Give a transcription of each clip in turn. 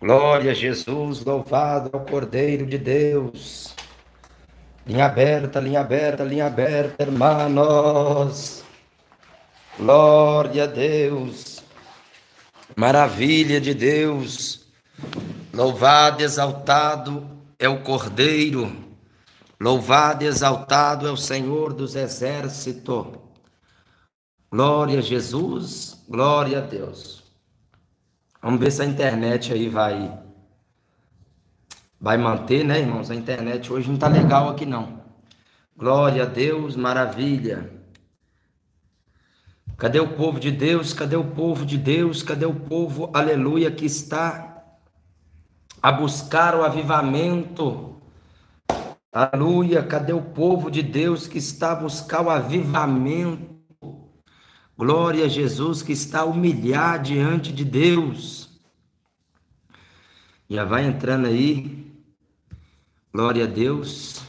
Glória a Jesus, louvado ao Cordeiro de Deus. Linha aberta, linha aberta, linha aberta, hermanos. Glória a Deus. Maravilha de Deus. Louvado, exaltado é o Cordeiro. Louvado exaltado é o Senhor dos Exércitos. Glória a Jesus, glória a Deus. Vamos ver se a internet aí vai vai manter, né, irmãos? A internet hoje não tá legal aqui não. Glória a Deus, maravilha. Cadê o povo de Deus? Cadê o povo de Deus? Cadê o povo, aleluia, que está a buscar o avivamento? Aleluia, cadê o povo de Deus que está a buscar o avivamento? Glória a Jesus que está a humilhar diante de Deus. Já vai entrando aí. Glória a Deus.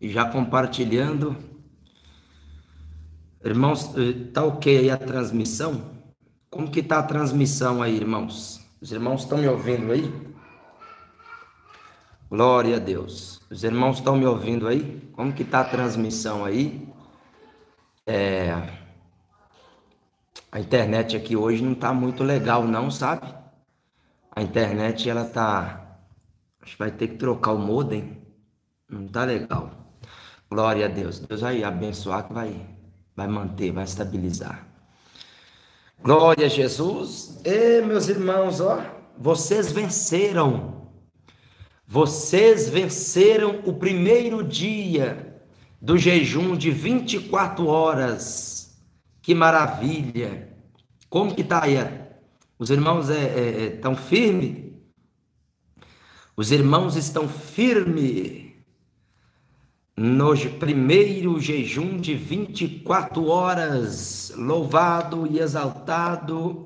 E já compartilhando. Irmãos, eh, tá ok aí a transmissão? Como que tá a transmissão aí, irmãos? Os irmãos estão me ouvindo aí? Glória a Deus. Os irmãos estão me ouvindo aí? Como que tá a transmissão aí? É a internet aqui hoje não tá muito legal não, sabe? A internet ela tá acho que vai ter que trocar o modem. Não tá legal. Glória a Deus. Deus vai abençoar que vai vai manter, vai estabilizar. Glória a Jesus. E meus irmãos, ó, vocês venceram. Vocês venceram o primeiro dia do jejum de 24 horas que maravilha! Como que tá aí? Os irmãos estão é, é, é firmes? Os irmãos estão firmes no primeiro jejum de 24 horas. Louvado e exaltado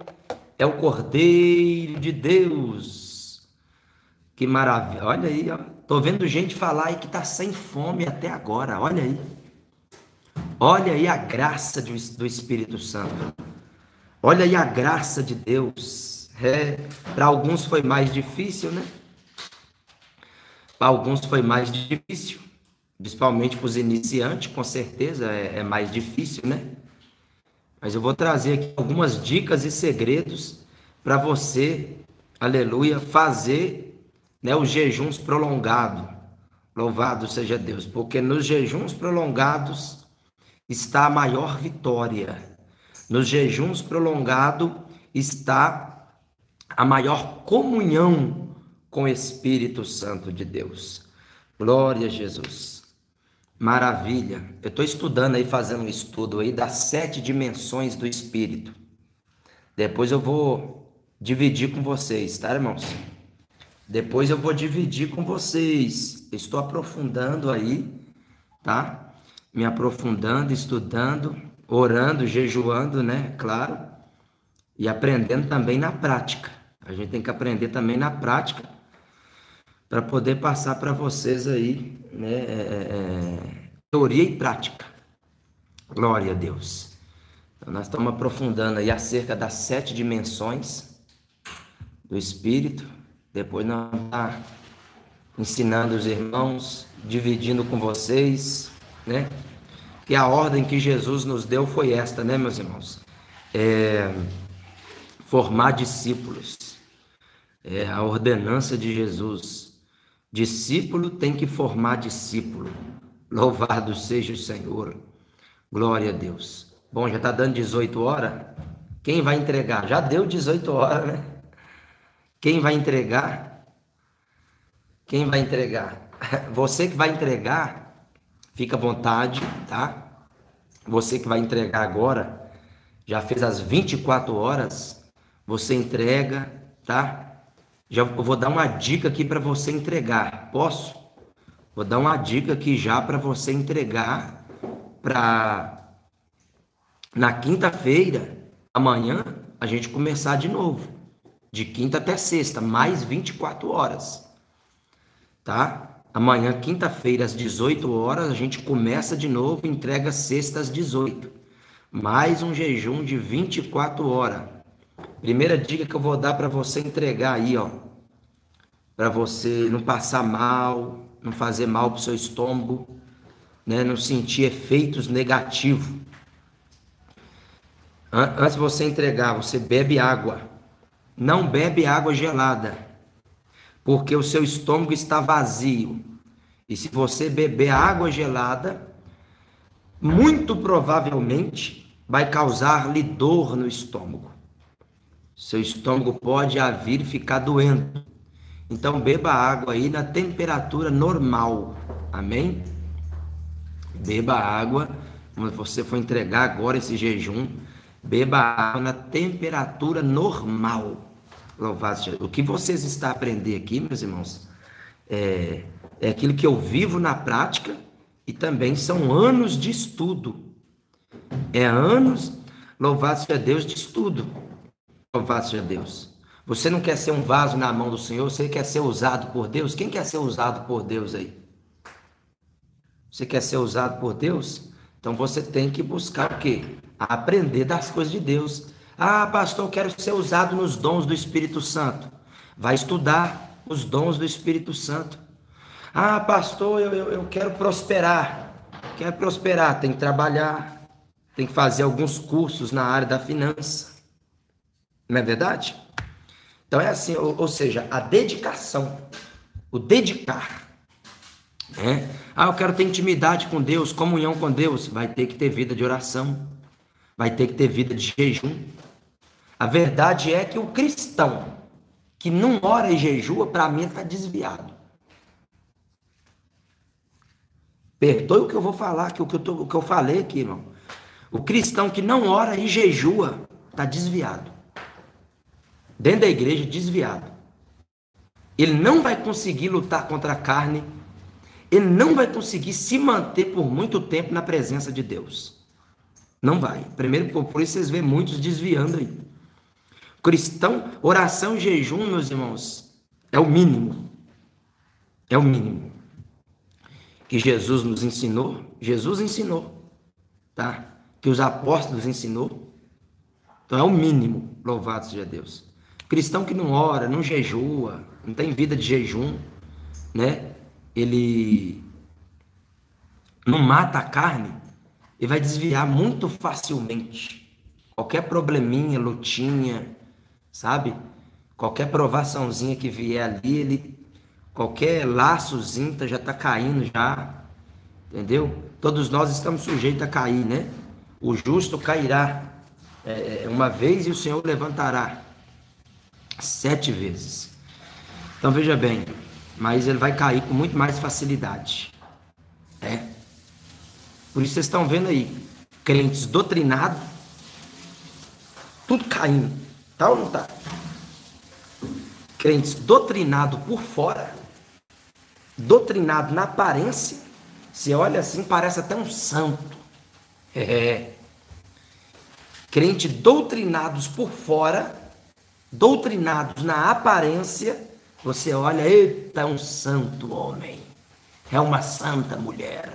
é o Cordeiro de Deus. Que maravilha. Olha aí, ó. Tô vendo gente falar aí que tá sem fome até agora. Olha aí. Olha aí a graça do Espírito Santo. Olha aí a graça de Deus. É, para alguns foi mais difícil, né? Para alguns foi mais difícil, principalmente para os iniciantes, com certeza é, é mais difícil, né? Mas eu vou trazer aqui algumas dicas e segredos para você, aleluia, fazer né, os jejuns prolongados. Louvado seja Deus, porque nos jejuns prolongados está a maior vitória. Nos jejuns prolongados está a maior comunhão com o Espírito Santo de Deus. Glória a Jesus. Maravilha. Eu estou estudando aí, fazendo um estudo aí das sete dimensões do Espírito. Depois eu vou dividir com vocês, tá, irmãos? Depois eu vou dividir com vocês. Estou aprofundando aí, tá? Me aprofundando, estudando, orando, jejuando, né? Claro, e aprendendo também na prática. A gente tem que aprender também na prática para poder passar para vocês aí, né? É, é, é, teoria e prática. Glória a Deus. Então, nós estamos aprofundando aí acerca das sete dimensões do Espírito. Depois nós vamos estar ensinando os irmãos, dividindo com vocês? E a ordem que Jesus nos deu foi esta, né, meus irmãos? É, formar discípulos. É a ordenança de Jesus. Discípulo tem que formar discípulo. Louvado seja o Senhor. Glória a Deus. Bom, já está dando 18 horas. Quem vai entregar? Já deu 18 horas, né? Quem vai entregar? Quem vai entregar? Você que vai entregar, Fica à vontade, tá? Você que vai entregar agora, já fez as 24 horas, você entrega, tá? Já vou dar uma dica aqui para você entregar. Posso? Vou dar uma dica aqui já para você entregar para na quinta-feira, amanhã, a gente começar de novo. De quinta até sexta, mais 24 horas. Tá? Amanhã, quinta-feira, às 18 horas, a gente começa de novo, entrega sexta às 18. Mais um jejum de 24 horas. Primeira dica que eu vou dar para você entregar aí, ó. para você não passar mal, não fazer mal para o seu estômago, né? não sentir efeitos negativos. Antes de você entregar, você bebe água. Não bebe água gelada, porque o seu estômago está vazio. E se você beber água gelada, muito provavelmente vai causar-lhe dor no estômago. Seu estômago pode vir ficar doendo. Então beba água aí na temperatura normal. Amém? Beba água. Quando você for entregar agora esse jejum, beba água na temperatura normal. Louvado seja. O que vocês estão aprendendo aqui, meus irmãos, é, é aquilo que eu vivo na prática e também são anos de estudo. É anos, louvado seja Deus, de estudo. Louvado seja Deus. Você não quer ser um vaso na mão do Senhor, você quer ser usado por Deus? Quem quer ser usado por Deus aí? Você quer ser usado por Deus? Então você tem que buscar o quê? Aprender das coisas de Deus. Ah, pastor, eu quero ser usado nos dons do Espírito Santo. Vai estudar os dons do Espírito Santo. Ah, pastor, eu, eu, eu quero prosperar. Quer prosperar, tem que trabalhar, tem que fazer alguns cursos na área da finança. Não é verdade? Então é assim, ou, ou seja, a dedicação, o dedicar. Né? Ah, eu quero ter intimidade com Deus, comunhão com Deus. Vai ter que ter vida de oração, vai ter que ter vida de jejum. A verdade é que o cristão que não ora e jejua, para mim, está desviado. Perdoe o que eu vou falar, que o que eu, tô, o que eu falei aqui, irmão. O cristão que não ora e jejua está desviado. Dentro da igreja, desviado. Ele não vai conseguir lutar contra a carne. Ele não vai conseguir se manter por muito tempo na presença de Deus. Não vai. Primeiro, por isso vocês vêem muitos desviando aí. Cristão, oração e jejum, meus irmãos, é o mínimo. É o mínimo que Jesus nos ensinou, Jesus ensinou, tá? Que os apóstolos ensinou. Então é o mínimo, louvado seja Deus. Cristão que não ora, não jejua, não tem vida de jejum, né? Ele não mata a carne e vai desviar muito facilmente. Qualquer probleminha, lutinha, sabe? Qualquer provaçãozinha que vier ali, ele Qualquer laçozinho tá, já está caindo já. Entendeu? Todos nós estamos sujeitos a cair, né? O justo cairá é, é, uma vez e o Senhor levantará sete vezes. Então veja bem, mas ele vai cair com muito mais facilidade. É. Por isso vocês estão vendo aí, crentes doutrinados, tudo caindo. Tá ou não tá? Crentes doutrinados por fora, doutrinado na aparência, você olha assim, parece até um santo. É. Crente doutrinados por fora, doutrinados na aparência, você olha, eita, é um santo homem, é uma santa mulher.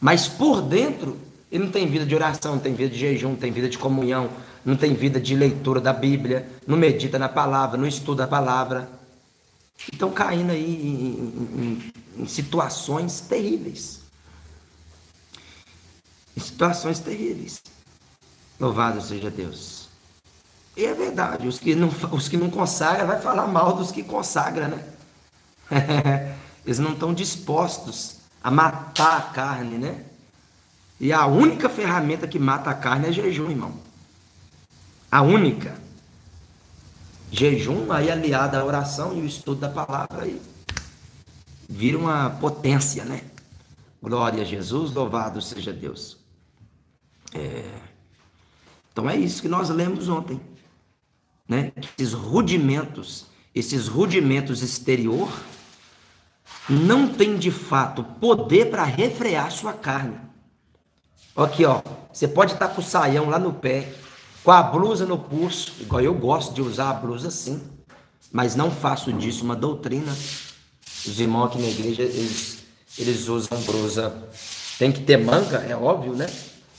Mas por dentro, ele não tem vida de oração, não tem vida de jejum, não tem vida de comunhão, não tem vida de leitura da Bíblia, não medita na palavra, não estuda a palavra estão caindo aí em, em, em situações terríveis. Em situações terríveis. Louvado seja Deus. E é verdade, os que não, os que não consagram vai falar mal dos que consagram, né? Eles não estão dispostos a matar a carne, né? E a única ferramenta que mata a carne é jejum, irmão. A única. Jejum aí aliado à oração e o estudo da palavra aí vira uma potência, né? Glória a Jesus, louvado seja Deus. É... Então é isso que nós lemos ontem, né? Esses rudimentos, esses rudimentos exterior não tem de fato poder para refrear sua carne. Aqui, ó, você pode estar com o saião lá no pé, com a blusa no pulso, igual eu gosto de usar a blusa assim, mas não faço disso uma doutrina. Os irmãos aqui na igreja, eles, eles usam blusa, tem que ter manga, é óbvio, né?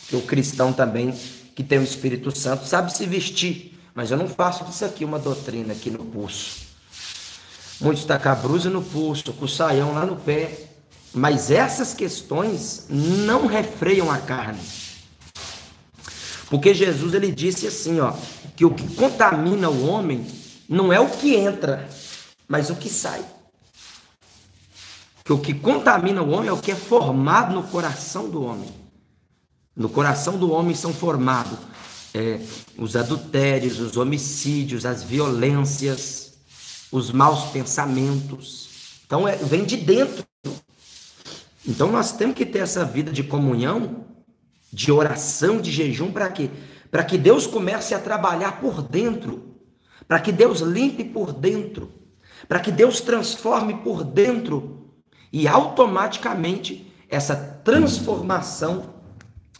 Que o cristão também, que tem o Espírito Santo, sabe se vestir, mas eu não faço disso aqui uma doutrina aqui no pulso. Muitos estão com a brusa no pulso, com o saião lá no pé. Mas essas questões não refreiam a carne. Porque Jesus ele disse assim, ó, que o que contamina o homem não é o que entra, mas o que sai. Que o que contamina o homem é o que é formado no coração do homem. No coração do homem são formados é, os adultérios, os homicídios, as violências, os maus pensamentos. Então é, vem de dentro. Então nós temos que ter essa vida de comunhão, de oração, de jejum, para quê? Para que Deus comece a trabalhar por dentro, para que Deus limpe por dentro, para que Deus transforme por dentro e automaticamente essa transformação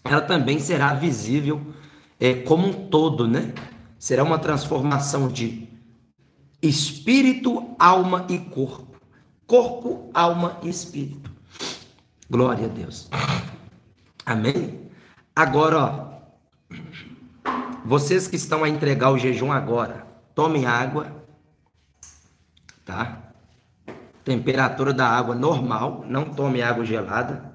ela também será visível é, como um todo, né? Será uma transformação de espírito, alma e corpo. Corpo, alma e espírito. Glória a Deus. Amém? Agora, ó, vocês que estão a entregar o jejum agora, tomem água, tá? Temperatura da água normal, não tome água gelada.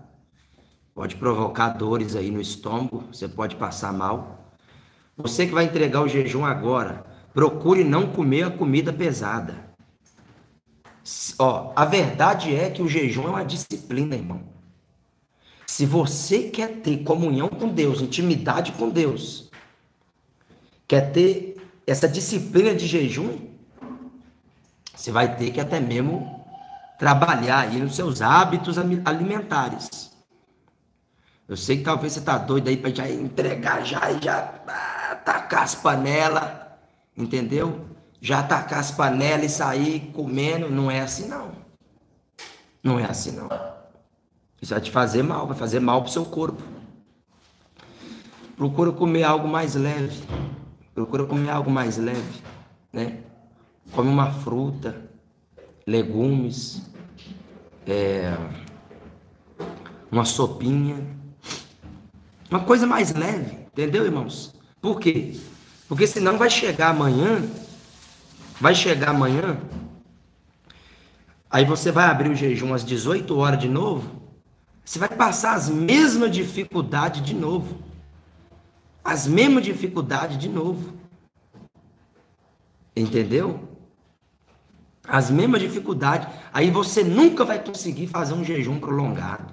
Pode provocar dores aí no estômago, você pode passar mal. Você que vai entregar o jejum agora, procure não comer a comida pesada. Ó, a verdade é que o jejum é uma disciplina, irmão. Se você quer ter comunhão com Deus, intimidade com Deus, quer ter essa disciplina de jejum, você vai ter que até mesmo trabalhar aí nos seus hábitos alimentares. Eu sei que talvez você tá doido aí para já entregar já já ah, tacar as panelas, entendeu? Já tacar as panelas e sair comendo, não é assim não. Não é assim não. Isso vai te fazer mal, vai fazer mal pro seu corpo. Procura comer algo mais leve. Procura comer algo mais leve, né? Come uma fruta, legumes, é, uma sopinha uma coisa mais leve, entendeu, irmãos? Por quê? Porque senão vai chegar amanhã, vai chegar amanhã, aí você vai abrir o jejum às 18 horas de novo, você vai passar as mesmas dificuldades de novo. As mesmas dificuldades de novo. Entendeu? As mesmas dificuldades. Aí você nunca vai conseguir fazer um jejum prolongado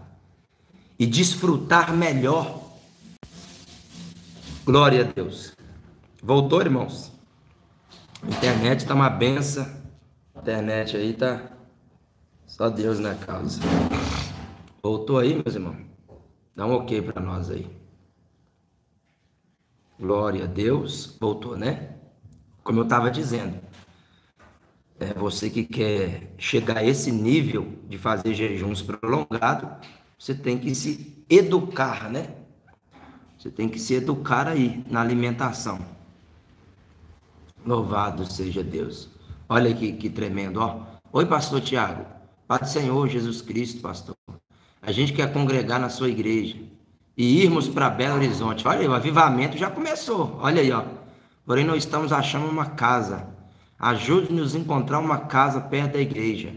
e desfrutar melhor Glória a Deus. Voltou, irmãos? A internet tá uma benção. A internet aí tá só Deus na causa. Voltou aí, meus irmãos? Dá um ok para nós aí. Glória a Deus. Voltou, né? Como eu estava dizendo. É você que quer chegar a esse nível de fazer jejuns prolongados, você tem que se educar, né? Você tem que se educar aí na alimentação. Louvado seja Deus. Olha que, que tremendo, ó. Oi, pastor Tiago. Pai do Senhor Jesus Cristo, pastor. A gente quer congregar na sua igreja e irmos para Belo Horizonte. Olha aí, o avivamento já começou. Olha aí, ó. Porém, nós estamos achando uma casa. Ajude-nos a encontrar uma casa perto da igreja.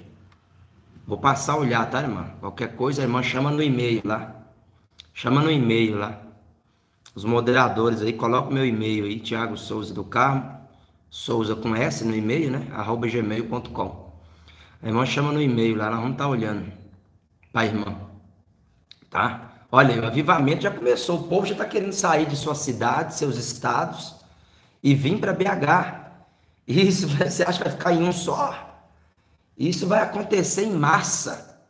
Vou passar a olhar, tá, irmã? Qualquer coisa, irmã chama no e-mail lá. Chama no e-mail lá os moderadores aí, coloca o meu e-mail aí, Thiago Souza do Carmo, Souza com S no e-mail, né? arroba gmail.com. A irmã chama no e-mail lá, nós vamos estar tá olhando para a irmã, tá? Olha, o avivamento já começou, o povo já está querendo sair de sua cidade, seus estados e vir para BH. Isso você acha que vai ficar em um só? Isso vai acontecer em massa.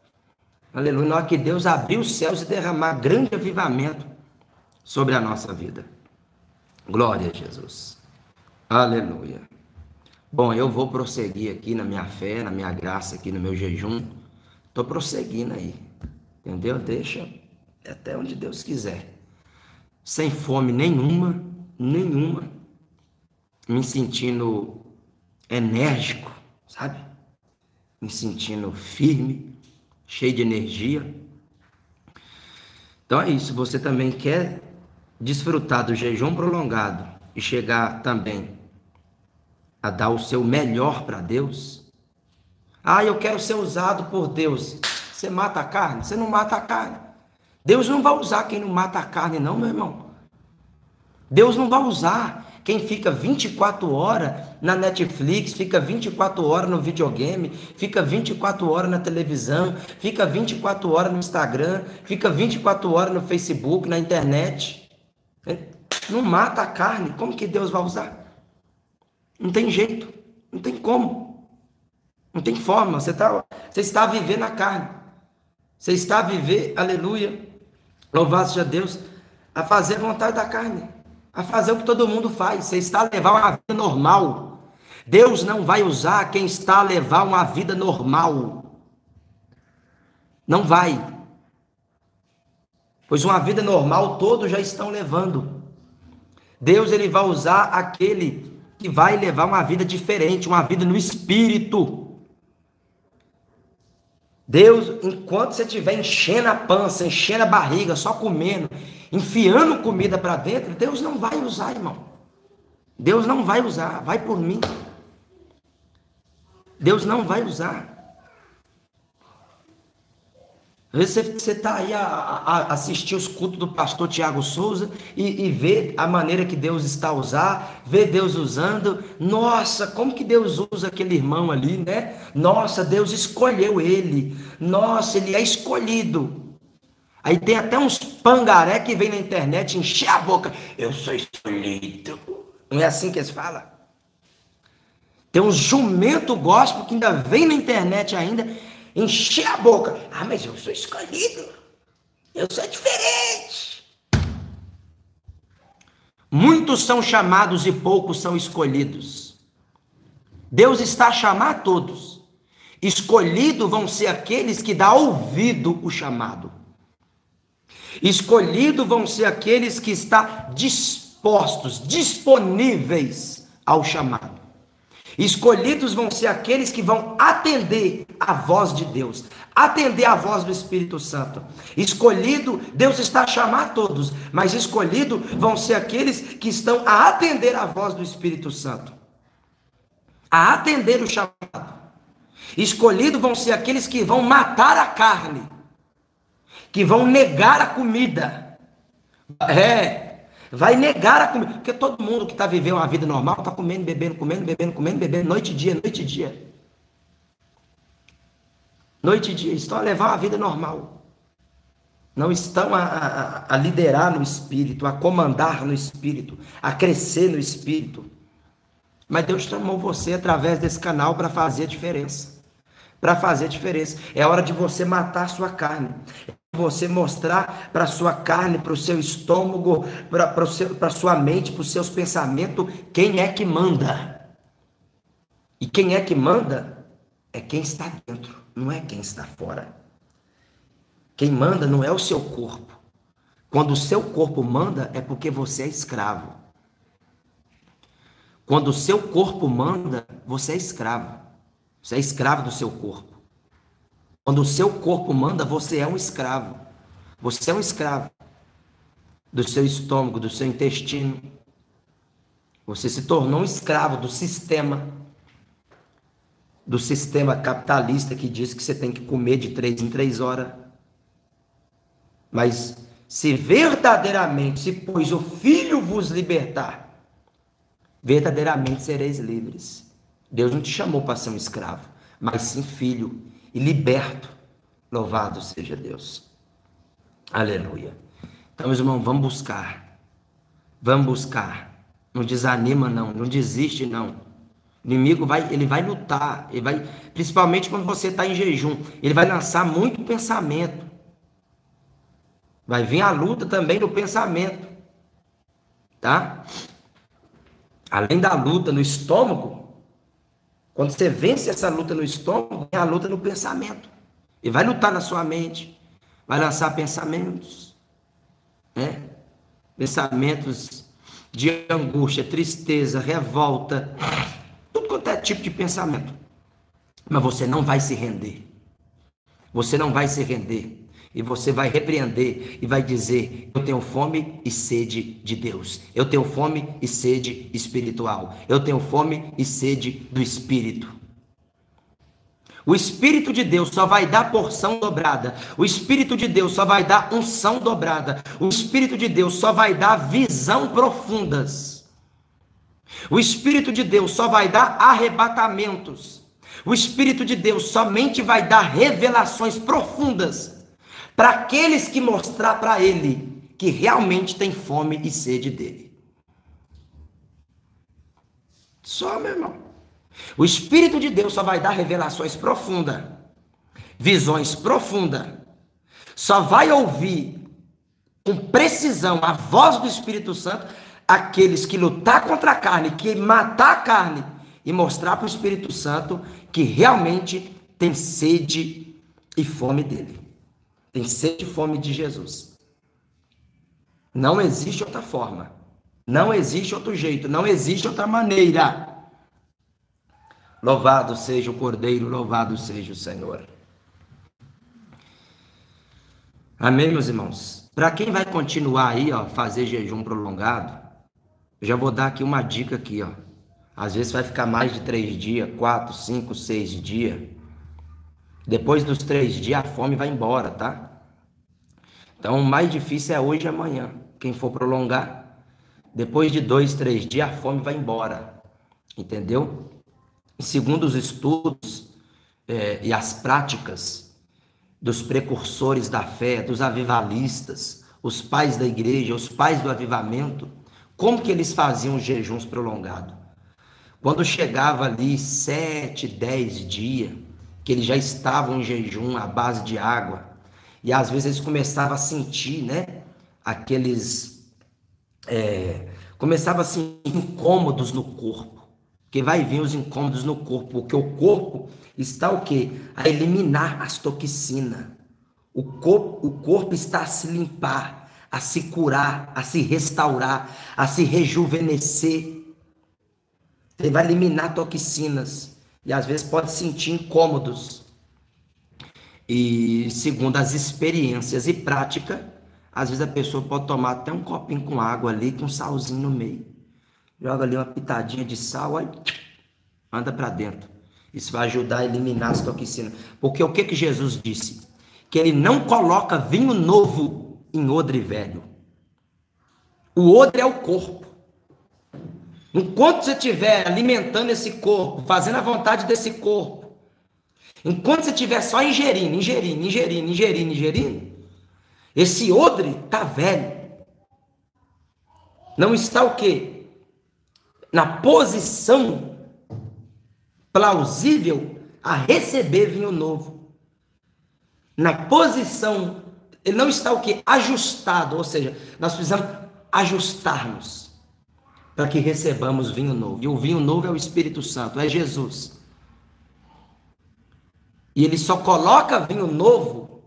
Aleluia. Na hora que Deus abrir os céus e derramar grande avivamento sobre a nossa vida. Glória a Jesus. Aleluia. Bom, eu vou prosseguir aqui na minha fé, na minha graça, aqui no meu jejum. Estou prosseguindo aí. Entendeu? Deixa até onde Deus quiser. Sem fome nenhuma, nenhuma. Me sentindo enérgico, sabe? Me sentindo firme, cheio de energia. Então é isso. Você também quer desfrutar do jejum prolongado e chegar também a dar o seu melhor para Deus, Ah, eu quero ser usado por Deus. Você mata a carne? Você não mata a carne. Deus não vai usar quem não mata a carne, não, meu irmão. Deus não vai usar quem fica 24 horas na Netflix, fica 24 horas no videogame, fica 24 horas na televisão, fica 24 horas no Instagram, fica 24 horas no Facebook, na internet. Não mata a carne. Como que Deus vai usar? Não tem jeito. Não tem como. Não tem forma. Você, tá, você está vivendo a carne. Você está a viver, aleluia, louvado seja Deus, a fazer a vontade da carne, a fazer o que todo mundo faz. Você está a levar uma vida normal. Deus não vai usar quem está a levar uma vida normal. Não vai. Pois uma vida normal todos já estão levando. Deus ele vai usar aquele que vai levar uma vida diferente, uma vida no espírito. Deus, enquanto você estiver enchendo a pança, enchendo a barriga, só comendo, enfiando comida para dentro, Deus não vai usar, irmão. Deus não vai usar, vai por mim. Deus não vai usar. Às vezes você está aí a, a, assistir os cultos do pastor Tiago Souza e, e vê a maneira que Deus está a usar, vê Deus usando. Nossa, como que Deus usa aquele irmão ali, né? Nossa, Deus escolheu ele. Nossa, ele é escolhido. Aí tem até uns pangaré que vem na internet encher a boca. Eu sou escolhido. Não é assim que eles falam? Tem uns jumento gospel que ainda vem na internet ainda encher a boca. Ah, mas eu sou escolhido. Eu sou diferente. Muitos são chamados e poucos são escolhidos. Deus está a chamar todos. Escolhidos vão ser aqueles que dá ouvido o chamado. Escolhidos vão ser aqueles que estão dispostos, disponíveis ao chamado. Escolhidos vão ser aqueles que vão atender a voz de Deus, atender a voz do Espírito Santo. Escolhido, Deus está a chamar todos, mas escolhido vão ser aqueles que estão a atender a voz do Espírito Santo, a atender o chamado. Escolhido vão ser aqueles que vão matar a carne, que vão negar a comida. É, vai negar a comida. Porque todo mundo que está vivendo uma vida normal está comendo, bebendo, comendo, bebendo, comendo, bebendo, noite e dia, noite e dia. Noite e dia. Estão a levar uma vida normal. Não estão a, a, a liderar no espírito, a comandar no espírito, a crescer no espírito. Mas Deus chamou você através desse canal para fazer a diferença. Para fazer a diferença. É hora de você matar sua carne você mostrar para sua carne, para o seu estômago, para sua mente, para os seus pensamentos, quem é que manda. E quem é que manda é quem está dentro, não é quem está fora. Quem manda não é o seu corpo. Quando o seu corpo manda, é porque você é escravo. Quando o seu corpo manda, você é escravo. Você é escravo do seu corpo. Quando o seu corpo manda, você é um escravo. Você é um escravo do seu estômago, do seu intestino. Você se tornou um escravo do sistema, do sistema capitalista que diz que você tem que comer de três em três horas. Mas se verdadeiramente, se pois o Filho vos libertar, verdadeiramente sereis livres. Deus não te chamou para ser um escravo, mas sim filho e liberto. Louvado seja Deus. Aleluia. Então, meus irmãos, vamos buscar. Vamos buscar. Não desanima, não. Não desiste, não. O inimigo vai, ele vai lutar, ele vai, principalmente quando você está em jejum, ele vai lançar muito pensamento. Vai vir a luta também do pensamento, tá? Além da luta no estômago, quando você vence essa luta no estômago, é a luta no pensamento. E vai lutar na sua mente. Vai lançar pensamentos. Né? Pensamentos de angústia, tristeza, revolta. Tudo quanto é tipo de pensamento. Mas você não vai se render. Você não vai se render. E você vai repreender e vai dizer: Eu tenho fome e sede de Deus. Eu tenho fome e sede espiritual. Eu tenho fome e sede do Espírito. O Espírito de Deus só vai dar porção dobrada. O Espírito de Deus só vai dar unção dobrada. O Espírito de Deus só vai dar visão profundas. O Espírito de Deus só vai dar arrebatamentos. O Espírito de Deus somente vai dar revelações profundas para aqueles que mostrar para ele que realmente tem fome e sede dele. Só, meu irmão. O Espírito de Deus só vai dar revelações profundas, visões profundas. Só vai ouvir com precisão a voz do Espírito Santo aqueles que lutar contra a carne, que matar a carne e mostrar para o Espírito Santo que realmente tem sede e fome dele. Tem sede e fome de Jesus. Não existe outra forma. Não existe outro jeito. Não existe outra maneira. Louvado seja o Cordeiro, louvado seja o Senhor. Amém, meus irmãos? Para quem vai continuar aí, ó, fazer jejum prolongado, eu já vou dar aqui uma dica aqui, ó. Às vezes vai ficar mais de três dias, quatro, cinco, seis dias. Depois dos três dias a fome vai embora, tá? Então o mais difícil é hoje e amanhã. Quem for prolongar, depois de dois, três dias a fome vai embora. Entendeu? segundo os estudos é, e as práticas dos precursores da fé, dos avivalistas, os pais da igreja, os pais do avivamento, como que eles faziam jejuns prolongados? Quando chegava ali sete, dez dias, que eles já estavam em jejum à base de água, e às vezes eles começavam a sentir, né, aqueles, é, começavam a sentir incômodos no corpo, que vai vir os incômodos no corpo, porque o corpo está o quê? A eliminar as toxinas. O corpo, o corpo está a se limpar, a se curar, a se restaurar, a se rejuvenescer. Ele vai eliminar toxinas e às vezes pode sentir incômodos. E segundo as experiências e prática, às vezes a pessoa pode tomar até um copinho com água ali com um salzinho no meio joga ali uma pitadinha de sal, aí anda para dentro. Isso vai ajudar a eliminar as toxinas. Porque o que, que Jesus disse? Que ele não coloca vinho novo em odre velho. O odre é o corpo. Enquanto você estiver alimentando esse corpo, fazendo a vontade desse corpo, enquanto você estiver só ingerindo, ingerindo, ingerindo, ingerindo, ingerindo, esse odre está velho. Não está o quê? na posição plausível a receber vinho novo. Na posição, ele não está o que? Ajustado, ou seja, nós precisamos ajustar-nos para que recebamos vinho novo. E o vinho novo é o Espírito Santo, é Jesus. E ele só coloca vinho novo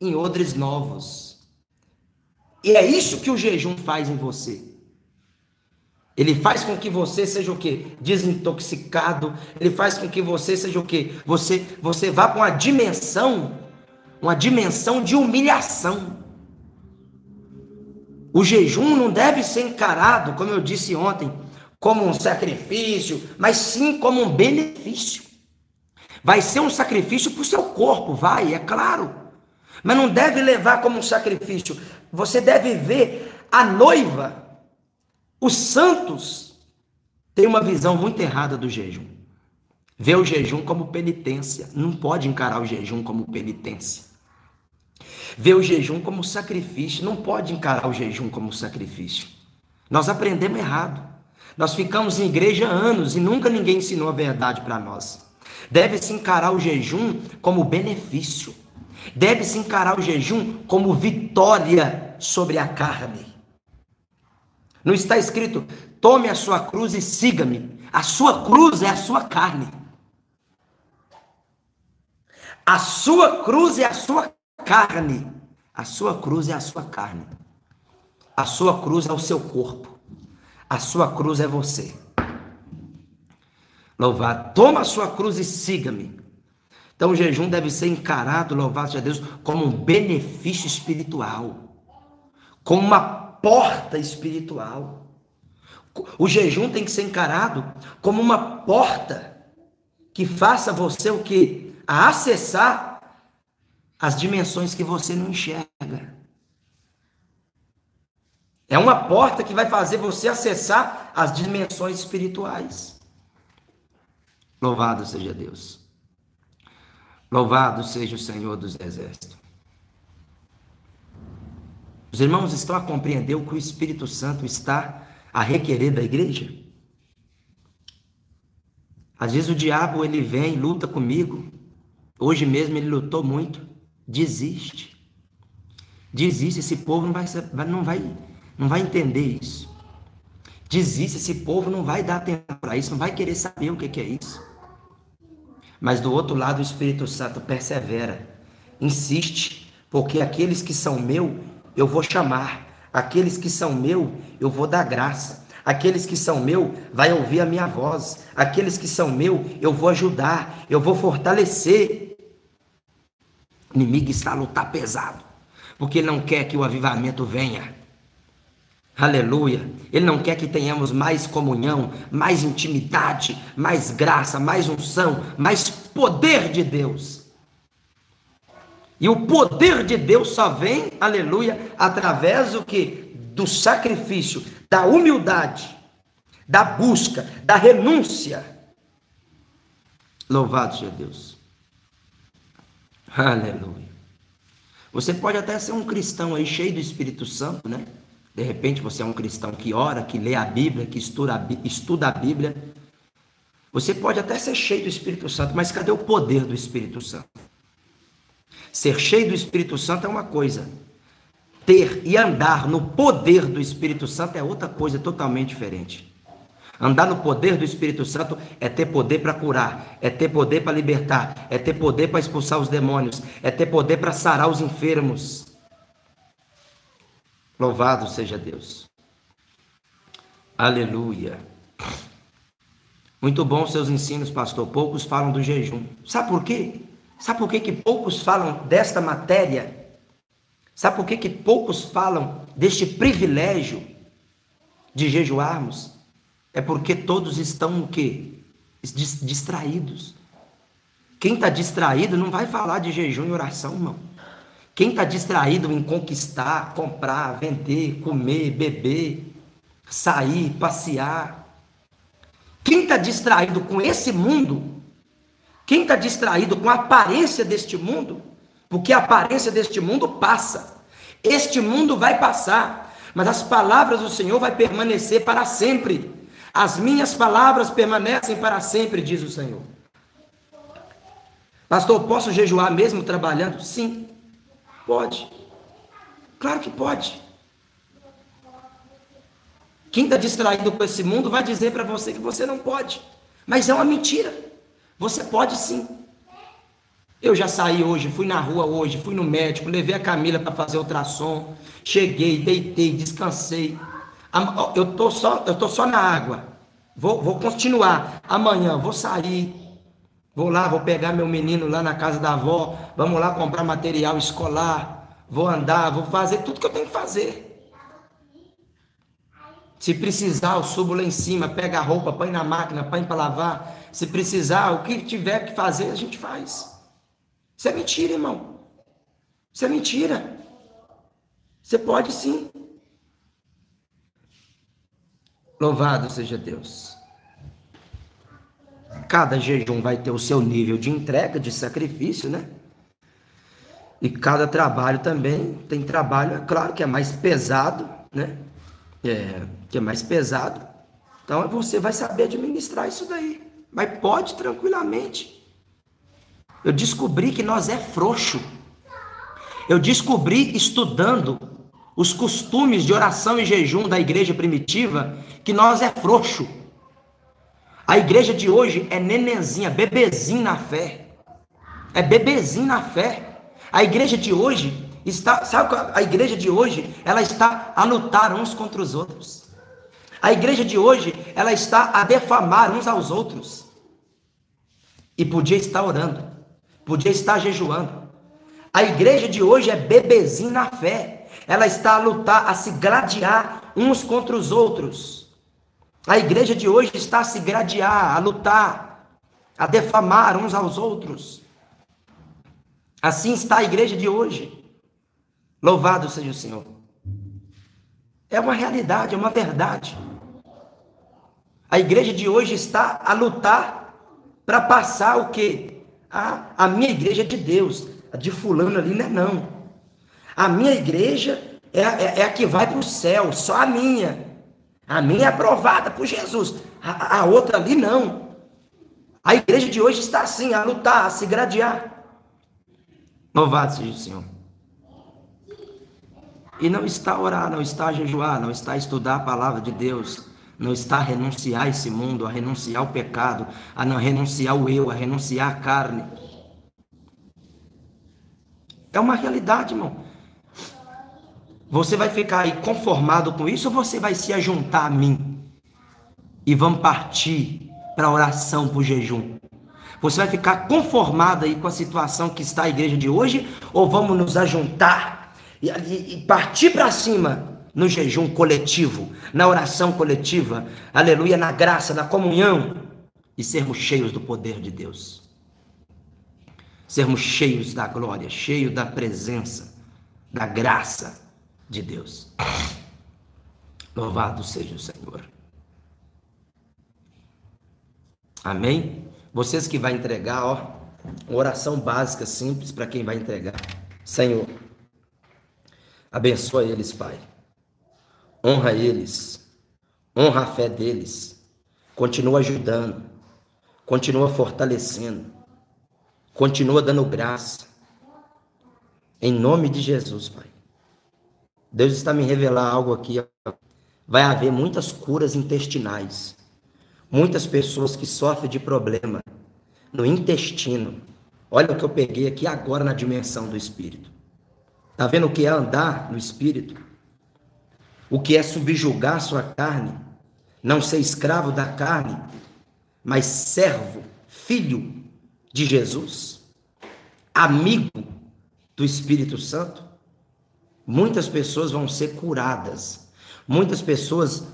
em odres novos. E é isso que o jejum faz em você. Ele faz com que você seja o quê? Desintoxicado. Ele faz com que você seja o quê? Você, você vá para uma dimensão, uma dimensão de humilhação. O jejum não deve ser encarado, como eu disse ontem, como um sacrifício, mas sim como um benefício. Vai ser um sacrifício para o seu corpo, vai, é claro. Mas não deve levar como um sacrifício. Você deve ver a noiva os santos têm uma visão muito errada do jejum. Vê o jejum como penitência. Não pode encarar o jejum como penitência. Vê o jejum como sacrifício. Não pode encarar o jejum como sacrifício. Nós aprendemos errado. Nós ficamos em igreja anos e nunca ninguém ensinou a verdade para nós. Deve-se encarar o jejum como benefício. Deve-se encarar o jejum como vitória sobre a carne. Não está escrito: tome a sua cruz e siga-me. A sua cruz é a sua carne. A sua cruz é a sua carne. A sua cruz é a sua carne. A sua cruz é o seu corpo. A sua cruz é você. Louvado. Toma a sua cruz e siga-me. Então o jejum deve ser encarado, louvado seja Deus, como um benefício espiritual. Como uma porta espiritual. O jejum tem que ser encarado como uma porta que faça você o que? a acessar as dimensões que você não enxerga. É uma porta que vai fazer você acessar as dimensões espirituais. Louvado seja Deus. Louvado seja o Senhor dos Exércitos. Os irmãos estão a compreender o que o Espírito Santo está a requerer da igreja? Às vezes o diabo ele vem, luta comigo. Hoje mesmo ele lutou muito. Desiste. Desiste, esse povo não vai, não vai, não vai entender isso. Desiste, esse povo não vai dar tempo para isso, não vai querer saber o que é isso. Mas do outro lado o Espírito Santo persevera, insiste, porque aqueles que são meu, eu vou chamar. Aqueles que são meu, eu vou dar graça. Aqueles que são meu, vai ouvir a minha voz. Aqueles que são meu, eu vou ajudar, eu vou fortalecer. O inimigo está a lutar pesado, porque ele não quer que o avivamento venha. Aleluia. Ele não quer que tenhamos mais comunhão, mais intimidade, mais graça, mais unção, mais poder de Deus. E o poder de Deus só vem, aleluia, através do que? Do sacrifício, da humildade, da busca, da renúncia. Louvado seja Deus. Aleluia. Você pode até ser um cristão aí cheio do Espírito Santo, né? De repente você é um cristão que ora, que lê a Bíblia, que estuda, a Bíblia. Você pode até ser cheio do Espírito Santo, mas cadê o poder do Espírito Santo? Ser cheio do Espírito Santo é uma coisa. Ter e andar no poder do Espírito Santo é outra coisa totalmente diferente. Andar no poder do Espírito Santo é ter poder para curar, é ter poder para libertar, é ter poder para expulsar os demônios, é ter poder para sarar os enfermos. Louvado seja Deus. Aleluia. Muito bom seus ensinos, pastor. Poucos falam do jejum. Sabe por quê? Sabe por que, que poucos falam desta matéria? Sabe por que, que poucos falam deste privilégio de jejuarmos? É porque todos estão o quê? Distraídos. Quem está distraído não vai falar de jejum e oração, irmão. Quem está distraído em conquistar, comprar, vender, comer, beber, sair, passear. Quem está distraído com esse mundo quem está distraído com a aparência deste mundo, porque a aparência deste mundo passa. Este mundo vai passar, mas as palavras do Senhor vai permanecer para sempre. As minhas palavras permanecem para sempre, diz o Senhor. Pastor, posso jejuar mesmo trabalhando? Sim, pode. Claro que pode. Quem está distraído com esse mundo vai dizer para você que você não pode. Mas é uma mentira. Você pode sim. Eu já saí hoje, fui na rua hoje, fui no médico, levei a Camila para fazer ultrassom, cheguei, deitei, descansei. Eu tô só, eu tô só na água. Vou, vou continuar. Amanhã vou sair. Vou lá, vou pegar meu menino lá na casa da avó. Vamos lá comprar material escolar. Vou andar, vou fazer tudo que eu tenho que fazer. Se precisar, eu subo lá em cima, pega a roupa, põe na máquina, põe para lavar. Se precisar, o que tiver que fazer, a gente faz. Isso é mentira, irmão. Isso é mentira. Você pode sim. Louvado seja Deus. Cada jejum vai ter o seu nível de entrega, de sacrifício, né? E cada trabalho também tem trabalho, é claro que é mais pesado, né? É, que é mais pesado. Então você vai saber administrar isso daí. Mas pode tranquilamente. Eu descobri que nós é frouxo. Eu descobri estudando os costumes de oração e jejum da igreja primitiva que nós é frouxo. A igreja de hoje é nenenzinha, bebezinho na fé. É bebezinho na fé. A igreja de hoje está, sabe a igreja de hoje, ela está a lutar uns contra os outros. A igreja de hoje, ela está a defamar uns aos outros. E podia estar orando, podia estar jejuando. A igreja de hoje é bebezinho na fé. Ela está a lutar, a se gladiar uns contra os outros. A igreja de hoje está a se gladiar, a lutar, a defamar uns aos outros. Assim está a igreja de hoje. Louvado seja o Senhor. É uma realidade, é uma verdade. A igreja de hoje está a lutar para passar o quê? A, a minha igreja é de Deus. A de fulano ali não é não. A minha igreja é, é, é a que vai para o céu, só a minha. A minha é aprovada por Jesus. A, a outra ali não. A igreja de hoje está assim, a lutar, a se gradear. Louvado seja o Senhor. E não está a orar, não está a jejuar, não está a estudar a palavra de Deus, não está a renunciar a esse mundo, a renunciar ao pecado, a não renunciar ao eu, a renunciar à carne. É uma realidade, irmão. Você vai ficar aí conformado com isso ou você vai se ajuntar a mim? E vamos partir para a oração, para o jejum. Você vai ficar conformado aí com a situação que está a igreja de hoje ou vamos nos ajuntar e, e, e partir para cima no jejum coletivo, na oração coletiva, aleluia, na graça, na comunhão e sermos cheios do poder de Deus. Sermos cheios da glória, cheios da presença, da graça de Deus. Louvado seja o Senhor. Amém? Vocês que vai entregar, ó, uma oração básica, simples para quem vai entregar. Senhor, abençoa eles, Pai. Honra eles. Honra a fé deles. Continua ajudando. Continua fortalecendo. Continua dando graça. Em nome de Jesus, Pai. Deus está me revelar algo aqui. Vai haver muitas curas intestinais. Muitas pessoas que sofrem de problema no intestino. Olha o que eu peguei aqui agora na dimensão do espírito. Tá vendo o que é andar no espírito? O que é subjugar sua carne? Não ser escravo da carne, mas servo, filho de Jesus, amigo do Espírito Santo? Muitas pessoas vão ser curadas. Muitas pessoas,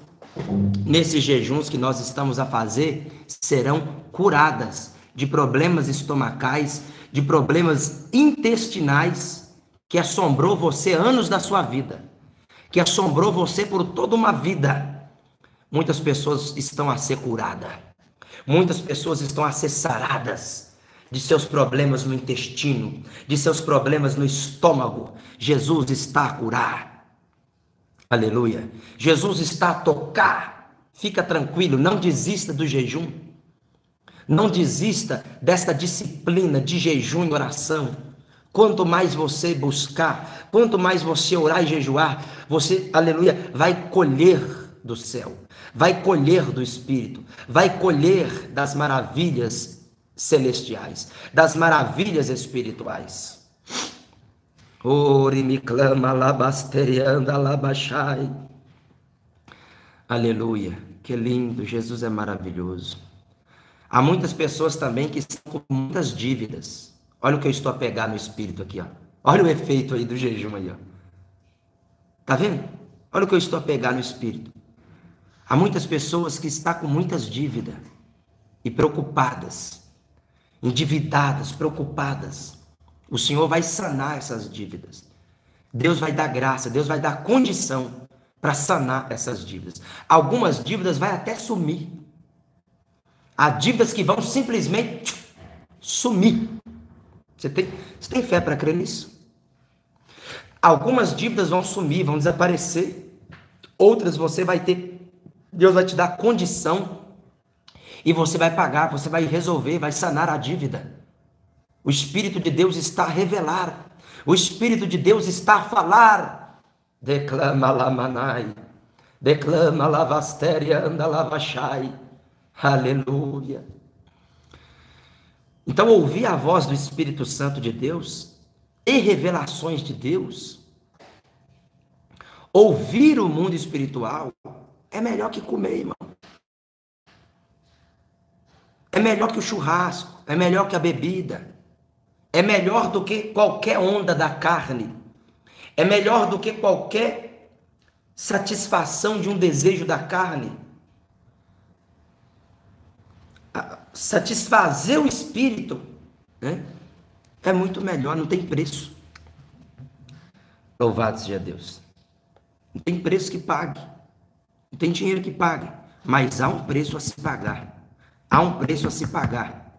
nesses jejuns que nós estamos a fazer, serão curadas de problemas estomacais, de problemas intestinais que assombrou você anos da sua vida, que assombrou você por toda uma vida. Muitas pessoas estão a ser curadas. Muitas pessoas estão a ser saradas de seus problemas no intestino, de seus problemas no estômago. Jesus está a curar. Aleluia. Jesus está a tocar. Fica tranquilo, não desista do jejum. Não desista desta disciplina de jejum e oração. Quanto mais você buscar, quanto mais você orar e jejuar, você, aleluia, vai colher do céu, vai colher do Espírito, vai colher das maravilhas celestiais, das maravilhas espirituais. Ore me clama labasterianda labachai. Aleluia, que lindo, Jesus é maravilhoso. Há muitas pessoas também que estão com muitas dívidas. Olha o que eu estou a pegar no espírito aqui, ó. Olha o efeito aí do jejum aí, ó. Tá vendo? Olha o que eu estou a pegar no espírito. Há muitas pessoas que estão com muitas dívidas e preocupadas endividadas, preocupadas. O Senhor vai sanar essas dívidas. Deus vai dar graça, Deus vai dar condição para sanar essas dívidas. Algumas dívidas vai até sumir. Há dívidas que vão simplesmente sumir. Você tem, você tem fé para crer nisso? Algumas dívidas vão sumir, vão desaparecer. Outras você vai ter, Deus vai te dar condição e você vai pagar, você vai resolver, vai sanar a dívida. O Espírito de Deus está a revelar. O Espírito de Deus está a falar. Declama lamanai. Declama lavastéria anda lavachai. Aleluia. Então, ouvir a voz do Espírito Santo de Deus e revelações de Deus, ouvir o mundo espiritual, é melhor que comer, irmão. É melhor que o churrasco, é melhor que a bebida, é melhor do que qualquer onda da carne, é melhor do que qualquer satisfação de um desejo da carne. Satisfazer o espírito, né? É muito melhor, não tem preço. Louvado seja Deus. Não tem preço que pague. Não tem dinheiro que pague. Mas há um preço a se pagar. Há um preço a se pagar.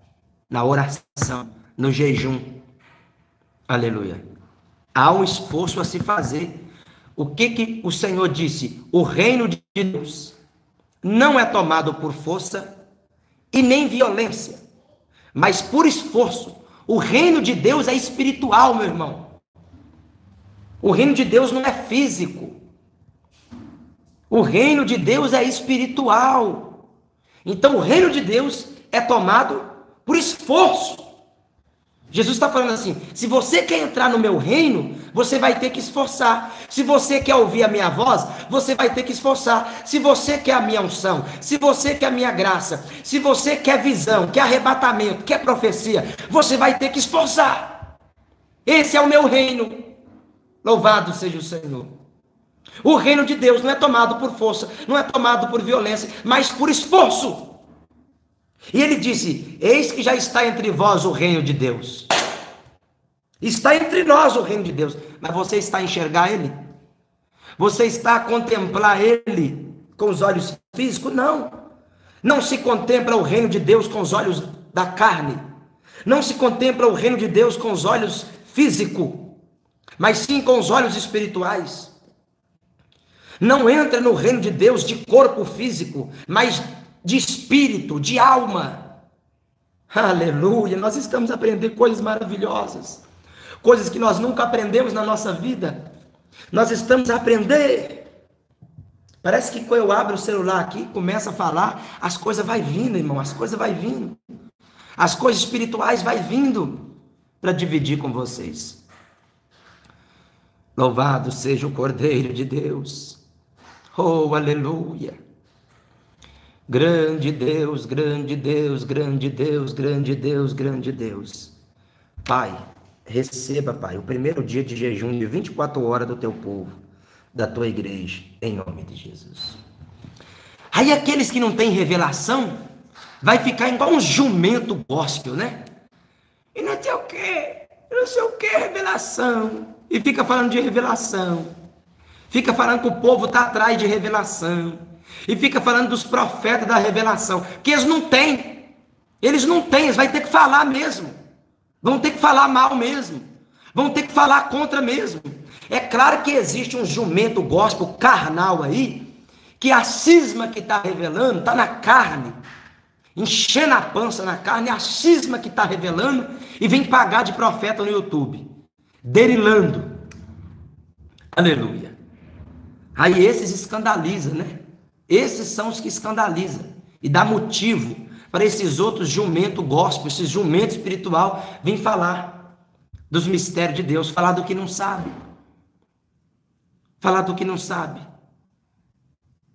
Na oração, no jejum. Aleluia. Há um esforço a se fazer. O que, que o Senhor disse? O reino de Deus não é tomado por força e nem violência, mas por esforço. O reino de Deus é espiritual, meu irmão. O reino de Deus não é físico. O reino de Deus é espiritual. Então, o reino de Deus é tomado por esforço. Jesus está falando assim: se você quer entrar no meu reino, você vai ter que esforçar. Se você quer ouvir a minha voz, você vai ter que esforçar. Se você quer a minha unção, se você quer a minha graça, se você quer visão, quer arrebatamento, quer profecia, você vai ter que esforçar. Esse é o meu reino. Louvado seja o Senhor. O reino de Deus não é tomado por força, não é tomado por violência, mas por esforço. E ele disse: Eis que já está entre vós o reino de Deus. Está entre nós o reino de Deus, mas você está a enxergar ele? Você está a contemplar ele com os olhos físicos? Não. Não se contempla o reino de Deus com os olhos da carne. Não se contempla o reino de Deus com os olhos físicos, mas sim com os olhos espirituais. Não entra no reino de Deus de corpo físico, mas de espírito, de alma. Aleluia! Nós estamos aprendendo coisas maravilhosas, coisas que nós nunca aprendemos na nossa vida. Nós estamos a aprender. Parece que quando eu abro o celular aqui, começa a falar, as coisas vai vindo, irmão, as coisas vai vindo. As coisas espirituais vai vindo para dividir com vocês. Louvado seja o Cordeiro de Deus. Oh, aleluia. Grande Deus, grande Deus, grande Deus, grande Deus, grande Deus. Pai, receba, Pai, o primeiro dia de jejum de 24 horas do teu povo, da tua igreja, em nome de Jesus. Aí aqueles que não têm revelação, vai ficar igual um jumento gospel, né? E não sei o que, não sei o que, revelação. E fica falando de revelação. Fica falando que o povo está atrás de revelação e fica falando dos profetas da revelação, que eles não têm. Eles não têm, eles vão ter que falar mesmo. Vão ter que falar mal mesmo. Vão ter que falar contra mesmo. É claro que existe um jumento gospel carnal aí, que a cisma que está revelando está na carne, enchendo a pança na carne, a cisma que está revelando e vem pagar de profeta no YouTube, derilando. Aleluia. Aí esses escandalizam, né? Esses são os que escandalizam e dá motivo para esses outros jumento gospel, esse jumento espiritual, vir falar dos mistérios de Deus, falar do que não sabe. Falar do que não sabe.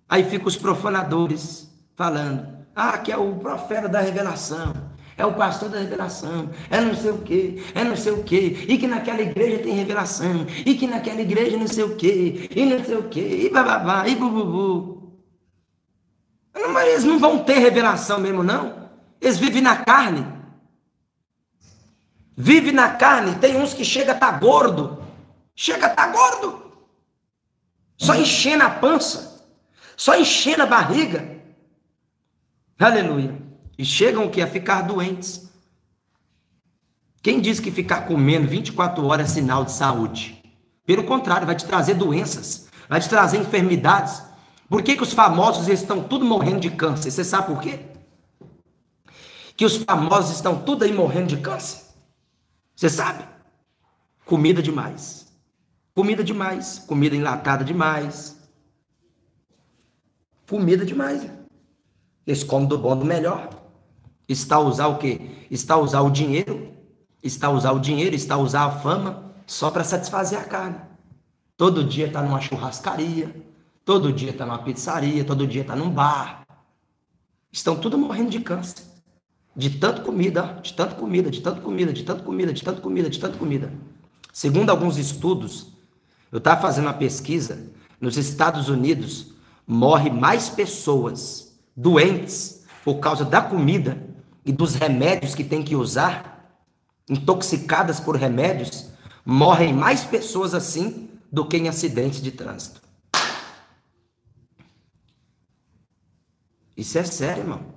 Aí ficam os profanadores falando: ah, que é o profeta da revelação, é o pastor da revelação, é não sei o que, é não sei o que, e que naquela igreja tem revelação, e que naquela igreja não sei o que, e não sei o que, e bababá, e bububu. Mas eles não vão ter revelação mesmo, não. Eles vivem na carne. Vive na carne. Tem uns que chega a tá gordo. Chega a tá gordo. Só enchendo a pança. Só enchendo a barriga. Aleluia. E chegam o que? A ficar doentes. Quem diz que ficar comendo 24 horas é sinal de saúde? Pelo contrário, vai te trazer doenças, vai te trazer enfermidades, por que, que os famosos estão tudo morrendo de câncer? Você sabe por quê? Que os famosos estão tudo aí morrendo de câncer? Você sabe? Comida demais. Comida demais. Comida enlatada demais. Comida demais. Eles comem do bom do melhor. Está a usar o quê? Está a usar o dinheiro. Está a usar o dinheiro, está a usar a fama só para satisfazer a carne. Todo dia está numa churrascaria, Todo dia está numa pizzaria, todo dia está num bar. Estão tudo morrendo de câncer. De tanto comida, de tanto comida, de tanto comida, de tanto comida, de tanto comida, de tanto comida. Segundo alguns estudos, eu estava fazendo uma pesquisa, nos Estados Unidos morre mais pessoas doentes por causa da comida e dos remédios que tem que usar intoxicadas por remédios, morrem mais pessoas assim do que em acidentes de trânsito. Isso é sério, irmão.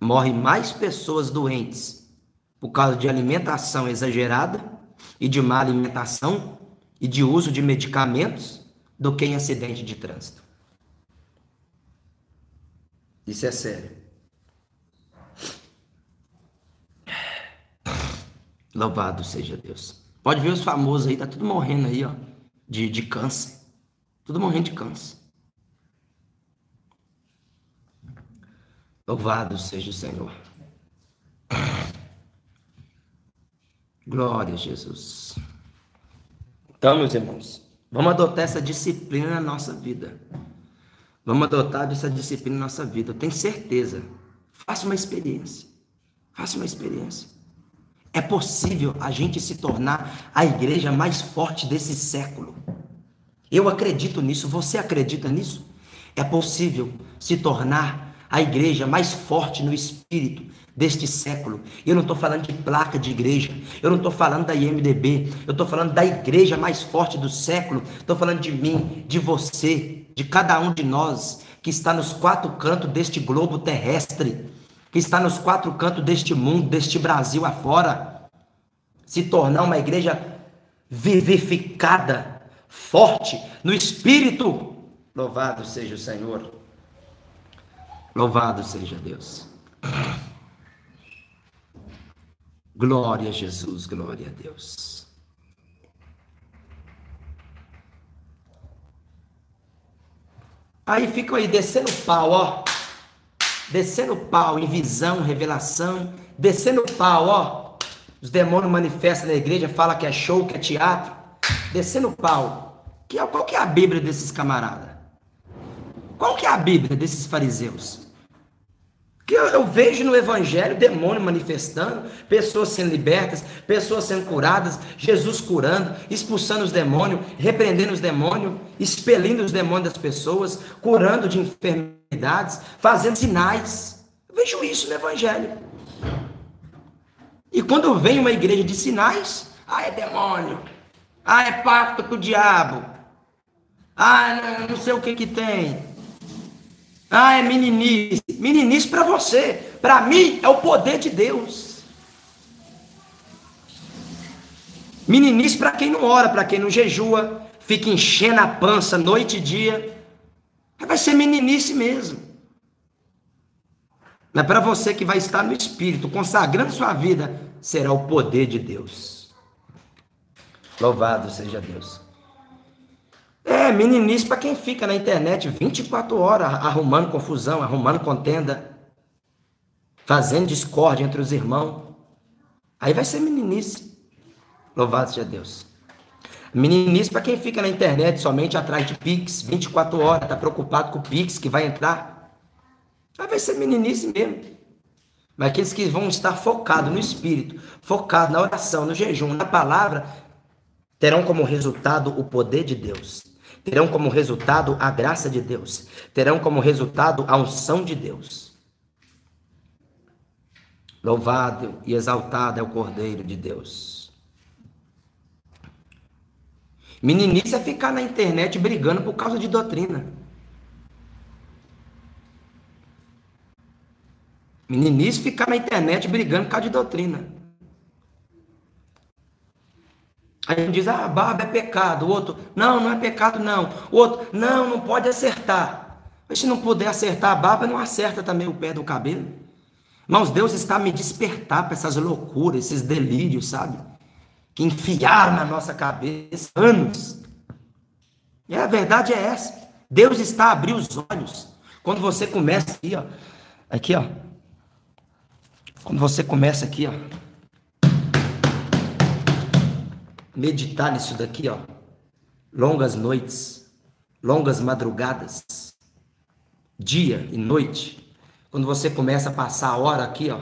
Morrem mais pessoas doentes por causa de alimentação exagerada e de má alimentação e de uso de medicamentos do que em acidente de trânsito. Isso é sério. Louvado seja Deus. Pode ver os famosos aí, tá tudo morrendo aí, ó, de, de câncer. Tudo morrendo de câncer. Louvado seja o Senhor. Glória a Jesus. Então, meus irmãos, vamos adotar essa disciplina na nossa vida. Vamos adotar essa disciplina na nossa vida. Eu tenho certeza. Faça uma experiência. Faça uma experiência. É possível a gente se tornar a igreja mais forte desse século. Eu acredito nisso. Você acredita nisso? É possível se tornar a igreja mais forte no espírito deste século. Eu não estou falando de placa de igreja, eu não estou falando da IMDB, eu estou falando da igreja mais forte do século. Estou falando de mim, de você, de cada um de nós que está nos quatro cantos deste globo terrestre, que está nos quatro cantos deste mundo, deste Brasil afora. Se tornar uma igreja vivificada, forte no espírito. Louvado seja o Senhor. Louvado seja Deus. Glória a Jesus, glória a Deus. Aí ficam aí descendo pau, ó. Descendo pau em visão, revelação, descendo pau, ó. Os demônios manifestam na igreja, fala que é show, que é teatro. Descendo pau. Que, qual que é a Bíblia desses camaradas? Qual que é a Bíblia desses fariseus? Que eu, eu, vejo no Evangelho demônio manifestando, pessoas sendo libertas, pessoas sendo curadas, Jesus curando, expulsando os demônios, repreendendo os demônios, expelindo os demônios das pessoas, curando de enfermidades, fazendo sinais. Eu vejo isso no Evangelho. E quando vem uma igreja de sinais, ah, é demônio, ah, é pacto com o diabo, ah, não, sei o que que tem. Ah, é meninice. Meninice para você. Para mim é o poder de Deus. Meninice para quem não ora, para quem não jejua, fica enchendo a pança noite e dia. Vai ser meninice mesmo. Mas para você que vai estar no Espírito, consagrando sua vida, será o poder de Deus. Louvado seja Deus. É, meninice para quem fica na internet 24 horas arrumando confusão, arrumando contenda, fazendo discórdia entre os irmãos. Aí vai ser meninice. Louvado seja Deus. Meninice para quem fica na internet somente atrás de Pix, 24 horas, está preocupado com o Pix que vai entrar. Vai ser meninice mesmo. Mas aqueles que vão estar focados no Espírito, focados na oração, no jejum, na palavra, terão como resultado o poder de Deus terão como resultado a graça de Deus, terão como resultado a unção de Deus. Louvado e exaltado é o Cordeiro de Deus. Meninice é ficar na internet brigando por causa de doutrina. Meninice ficar na internet brigando por causa de doutrina. A gente diz, ah, barba é pecado. O outro, não, não é pecado, não. O outro, não, não pode acertar. Mas se não puder acertar a barba, não acerta também o pé do cabelo. Irmãos, Deus está me despertar para essas loucuras, esses delírios, sabe? Que enfiaram na nossa cabeça anos. E a verdade é essa. Deus está a abrir os olhos. Quando você começa aqui, ó. Aqui, ó. Quando você começa aqui, ó meditar nisso daqui, ó. Longas noites, longas madrugadas, dia e noite. Quando você começa a passar a hora aqui, ó,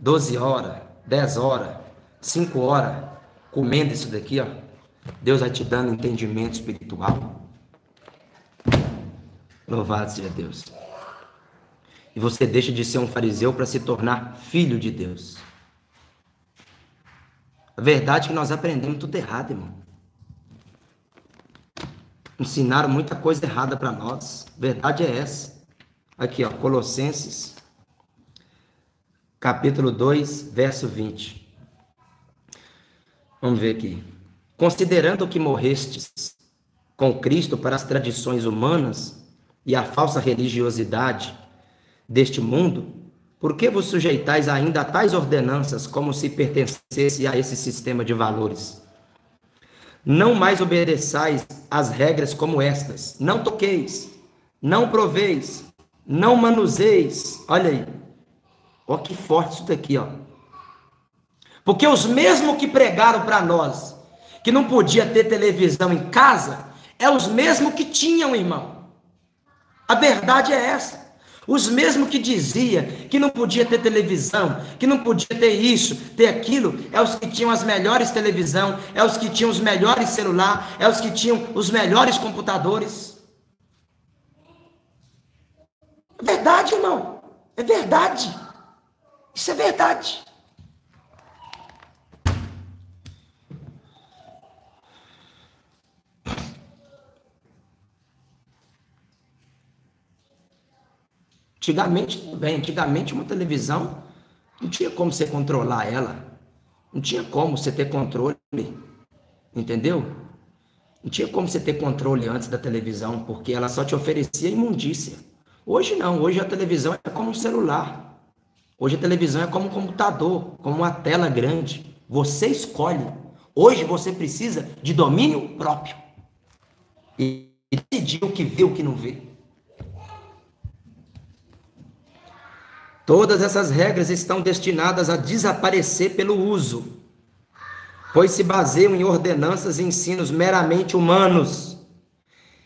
12 horas, 10 horas, 5 horas, comendo isso daqui, ó, Deus vai te dando entendimento espiritual. Louvado seja Deus. E você deixa de ser um fariseu para se tornar filho de Deus. A verdade é que nós aprendemos tudo errado, irmão. Ensinaram muita coisa errada para nós. A verdade é essa. Aqui, ó, Colossenses, capítulo 2, verso 20. Vamos ver aqui. Considerando que morrestes com Cristo para as tradições humanas e a falsa religiosidade deste mundo, por que vos sujeitais ainda a tais ordenanças como se pertencesse a esse sistema de valores? Não mais obedeçais às regras como estas: não toqueis, não proveis, não manuseis. Olha aí. Olha que forte isso daqui, ó. Porque os mesmos que pregaram para nós que não podia ter televisão em casa, é os mesmos que tinham, irmão. A verdade é essa. Os mesmos que dizia que não podia ter televisão, que não podia ter isso, ter aquilo, é os que tinham as melhores televisão, é os que tinham os melhores celular, é os que tinham os melhores computadores. É verdade, irmão. É verdade. Isso é verdade. Antigamente, bem, antigamente uma televisão não tinha como você controlar ela. Não tinha como você ter controle. Entendeu? Não tinha como você ter controle antes da televisão, porque ela só te oferecia imundícia. Hoje não, hoje a televisão é como um celular. Hoje a televisão é como um computador, como uma tela grande. Você escolhe. Hoje você precisa de domínio próprio. E decidir o que vê, o que não vê. Todas essas regras estão destinadas a desaparecer pelo uso, pois se baseiam em ordenanças e ensinos meramente humanos.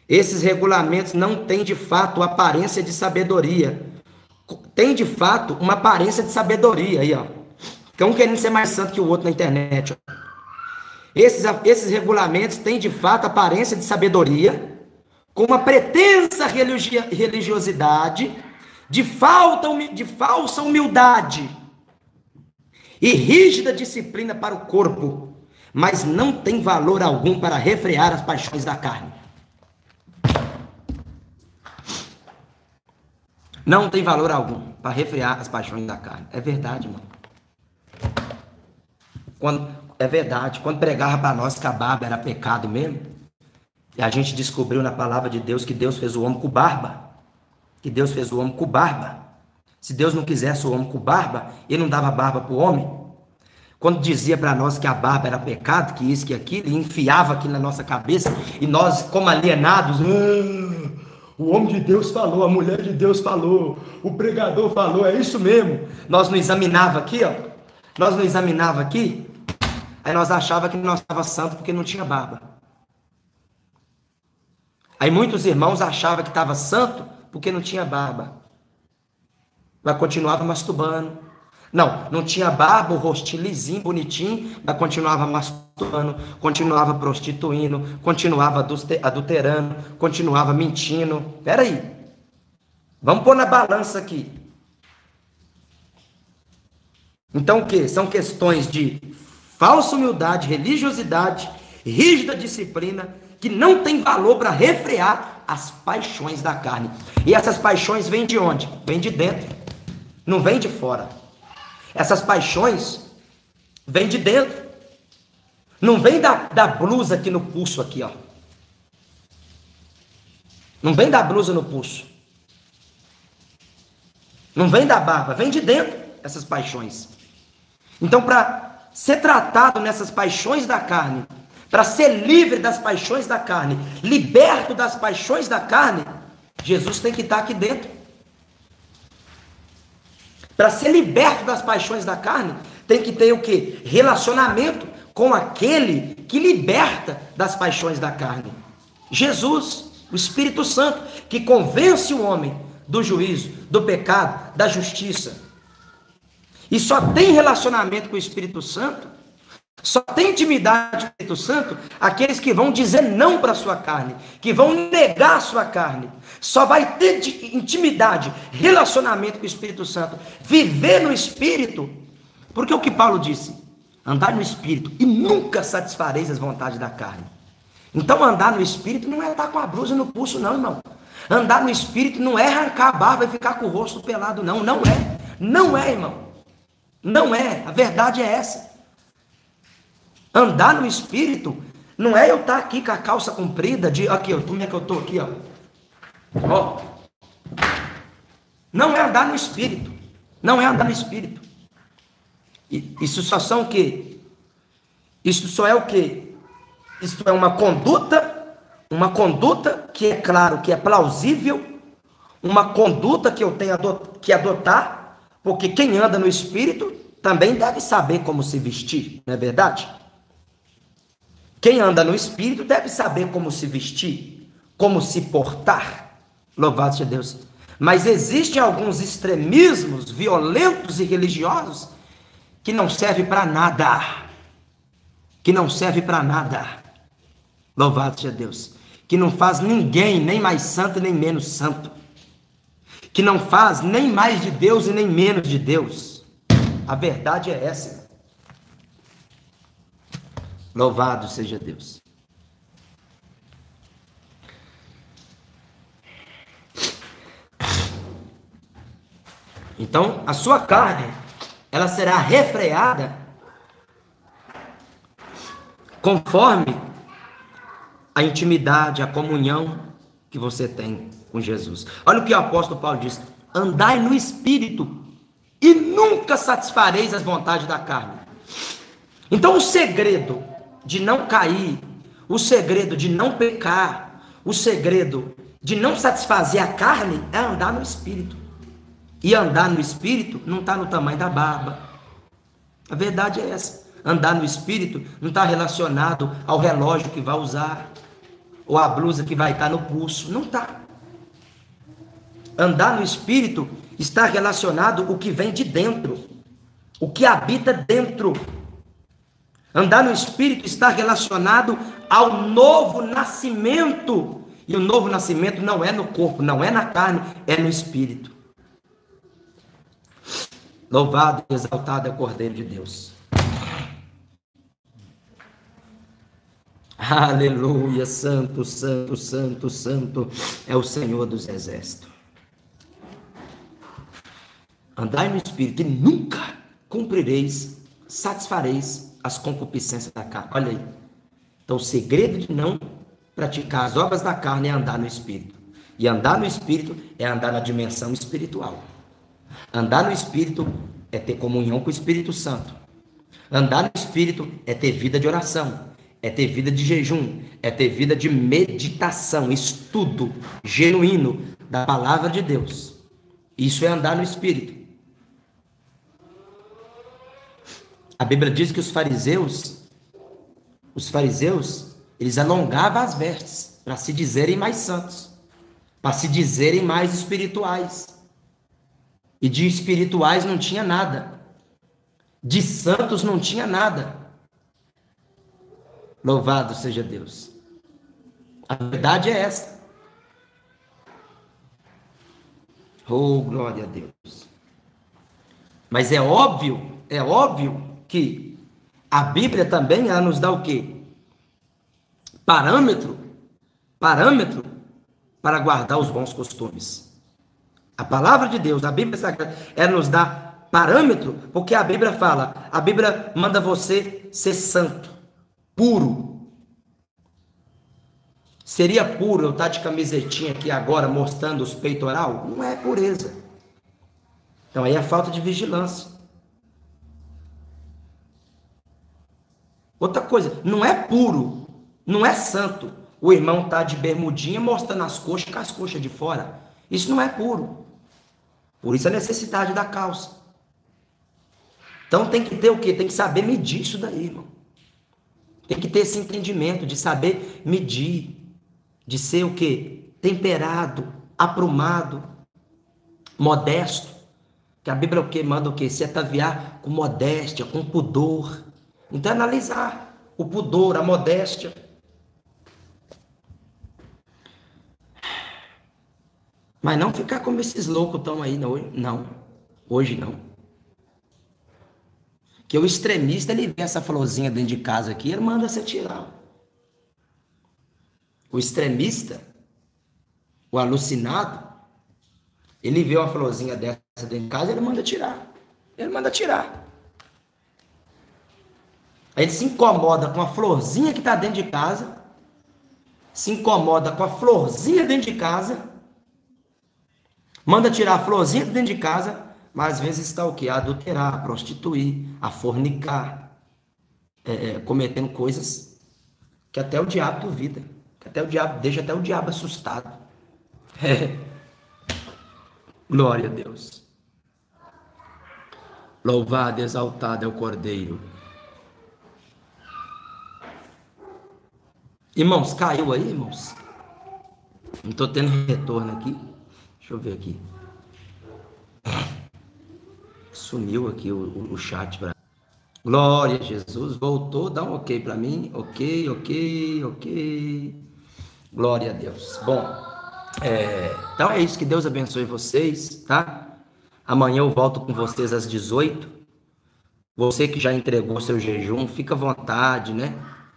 Esses regulamentos não têm de fato aparência de sabedoria. Tem de fato uma aparência de sabedoria aí, ó. Um querendo ser mais santo que o outro na internet. Ó. Esses, esses regulamentos têm de fato aparência de sabedoria, com uma pretensa religiosidade de, falta, de falsa humildade e rígida disciplina para o corpo, mas não tem valor algum para refrear as paixões da carne. Não tem valor algum para refrear as paixões da carne. É verdade, mano. Quando, é verdade. Quando pregava para nós que a barba era pecado mesmo, e a gente descobriu na palavra de Deus que Deus fez o homem com barba que Deus fez o homem com barba. Se Deus não quisesse o homem com barba, ele não dava barba para o homem. Quando dizia para nós que a barba era pecado, que isso, que aquilo, e enfiava aqui na nossa cabeça, e nós, como alienados, ah, o homem de Deus falou, a mulher de Deus falou, o pregador falou, é isso mesmo. Nós não examinava aqui, ó. Nós não examinava aqui, aí nós achava que nós estava santo porque não tinha barba. Aí muitos irmãos achavam que estava santo porque não tinha barba. Mas continuava masturbando. Não, não tinha barba, o rostinho lisinho, bonitinho, mas continuava masturbando, continuava prostituindo, continuava adulterando, continuava mentindo. Peraí. Vamos pôr na balança aqui. Então o que? São questões de falsa humildade, religiosidade, rígida disciplina, que não tem valor para refrear as paixões da carne. E essas paixões vêm de onde? Vêm de dentro. Não vêm de fora. Essas paixões vêm de dentro. Não vem da, da blusa aqui no pulso aqui, ó. Não vem da blusa no pulso. Não vem da barba, vem de dentro essas paixões. Então, para ser tratado nessas paixões da carne, para ser livre das paixões da carne, liberto das paixões da carne, Jesus tem que estar aqui dentro. Para ser liberto das paixões da carne, tem que ter o que? Relacionamento com aquele que liberta das paixões da carne. Jesus, o Espírito Santo, que convence o homem do juízo, do pecado, da justiça. E só tem relacionamento com o Espírito Santo só tem intimidade com o Espírito Santo aqueles que vão dizer não para a sua carne, que vão negar a sua carne. Só vai ter intimidade, relacionamento com o Espírito Santo, viver no Espírito. Porque o que Paulo disse? Andar no espírito e nunca satisfareis as vontades da carne. Então andar no espírito não é estar com a blusa no pulso, não, irmão. Andar no espírito não é arrancar a barba e ficar com o rosto pelado, não. Não é. Não é, irmão. Não é. A verdade é essa. Andar no espírito não é eu estar aqui com a calça comprida, de aqui, ó, como é que eu estou aqui, ó. Ó. Não é andar no espírito. Não é andar no espírito. Isso só são o quê? Isso só é o quê? Isso é uma conduta, uma conduta que é claro, que é plausível, uma conduta que eu tenho que adotar, porque quem anda no espírito também deve saber como se vestir, não é verdade? Quem anda no espírito deve saber como se vestir, como se portar. Louvado seja Deus. Mas existem alguns extremismos violentos e religiosos que não serve para nada. Que não serve para nada. Louvado seja Deus. Que não faz ninguém nem mais santo nem menos santo. Que não faz nem mais de Deus e nem menos de Deus. A verdade é essa. Louvado seja Deus. Então, a sua carne, ela será refreada conforme a intimidade, a comunhão que você tem com Jesus. Olha o que o apóstolo Paulo diz: andai no espírito e nunca satisfareis as vontades da carne. Então, o segredo de não cair, o segredo de não pecar, o segredo de não satisfazer a carne é andar no espírito. E andar no espírito não está no tamanho da barba. A verdade é essa. Andar no espírito não está relacionado ao relógio que vai usar, ou à blusa que vai estar no pulso. Não está. Andar no espírito está relacionado o que vem de dentro, o que habita dentro Andar no espírito está relacionado ao novo nascimento. E o novo nascimento não é no corpo, não é na carne, é no espírito. Louvado e exaltado é o Cordeiro de Deus. Aleluia, santo, santo, santo, santo é o Senhor dos exércitos. Andai no espírito e nunca cumprireis, satisfareis as concupiscências da carne. Olha aí. Então, o segredo de não praticar as obras da carne é andar no espírito. E andar no espírito é andar na dimensão espiritual. Andar no espírito é ter comunhão com o Espírito Santo. Andar no espírito é ter vida de oração, é ter vida de jejum, é ter vida de meditação, estudo genuíno da palavra de Deus. Isso é andar no espírito. A Bíblia diz que os fariseus, os fariseus, eles alongavam as vestes para se dizerem mais santos, para se dizerem mais espirituais. E de espirituais não tinha nada. De santos não tinha nada. Louvado seja Deus. A verdade é essa. Oh, glória a Deus. Mas é óbvio, é óbvio que a Bíblia também ela nos dá o quê? Parâmetro, parâmetro para guardar os bons costumes. A palavra de Deus, a Bíblia Sagrada, ela nos dá parâmetro, porque a Bíblia fala, a Bíblia manda você ser santo, puro. Seria puro eu estar de camisetinha aqui agora mostrando os peitoral? Não é pureza. Então aí é falta de vigilância. Outra coisa, não é puro, não é santo. O irmão tá de bermudinha mostrando as coxas com as coxas de fora. Isso não é puro. Por isso a necessidade da calça. Então tem que ter o quê? Tem que saber medir isso daí, irmão. Tem que ter esse entendimento de saber medir, de ser o quê? Temperado, aprumado, modesto. Que a Bíblia o quê? manda o quê? Se ataviar com modéstia, com pudor. Então, analisar o pudor, a modéstia. Mas não ficar como esses loucos estão aí, não. Não, hoje não. Que o extremista, ele vê essa florzinha dentro de casa aqui, ele manda você tirar. O extremista, o alucinado, ele vê uma florzinha dessa dentro de casa, ele manda tirar. Ele manda tirar. Aí ele se incomoda com a florzinha que está dentro de casa, se incomoda com a florzinha dentro de casa, manda tirar a florzinha dentro de casa, mas às vezes está o que? A adulterar, a prostituir, a fornicar, é, é, cometendo coisas que até o diabo duvida, que até o diabo deixa até o diabo assustado. É. Glória a Deus. Louvado, exaltado é o Cordeiro. Irmãos, caiu aí, irmãos? Não estou tendo retorno aqui. Deixa eu ver aqui. Sumiu aqui o, o, chat para. Glória a Jesus. Voltou, dá um ok para mim. Ok, ok, ok. Glória a Deus. Bom, é, então é isso. Que Deus abençoe vocês, tá? Amanhã eu volto com vocês às 18. Você que já entregou seu jejum, fica à vontade, né?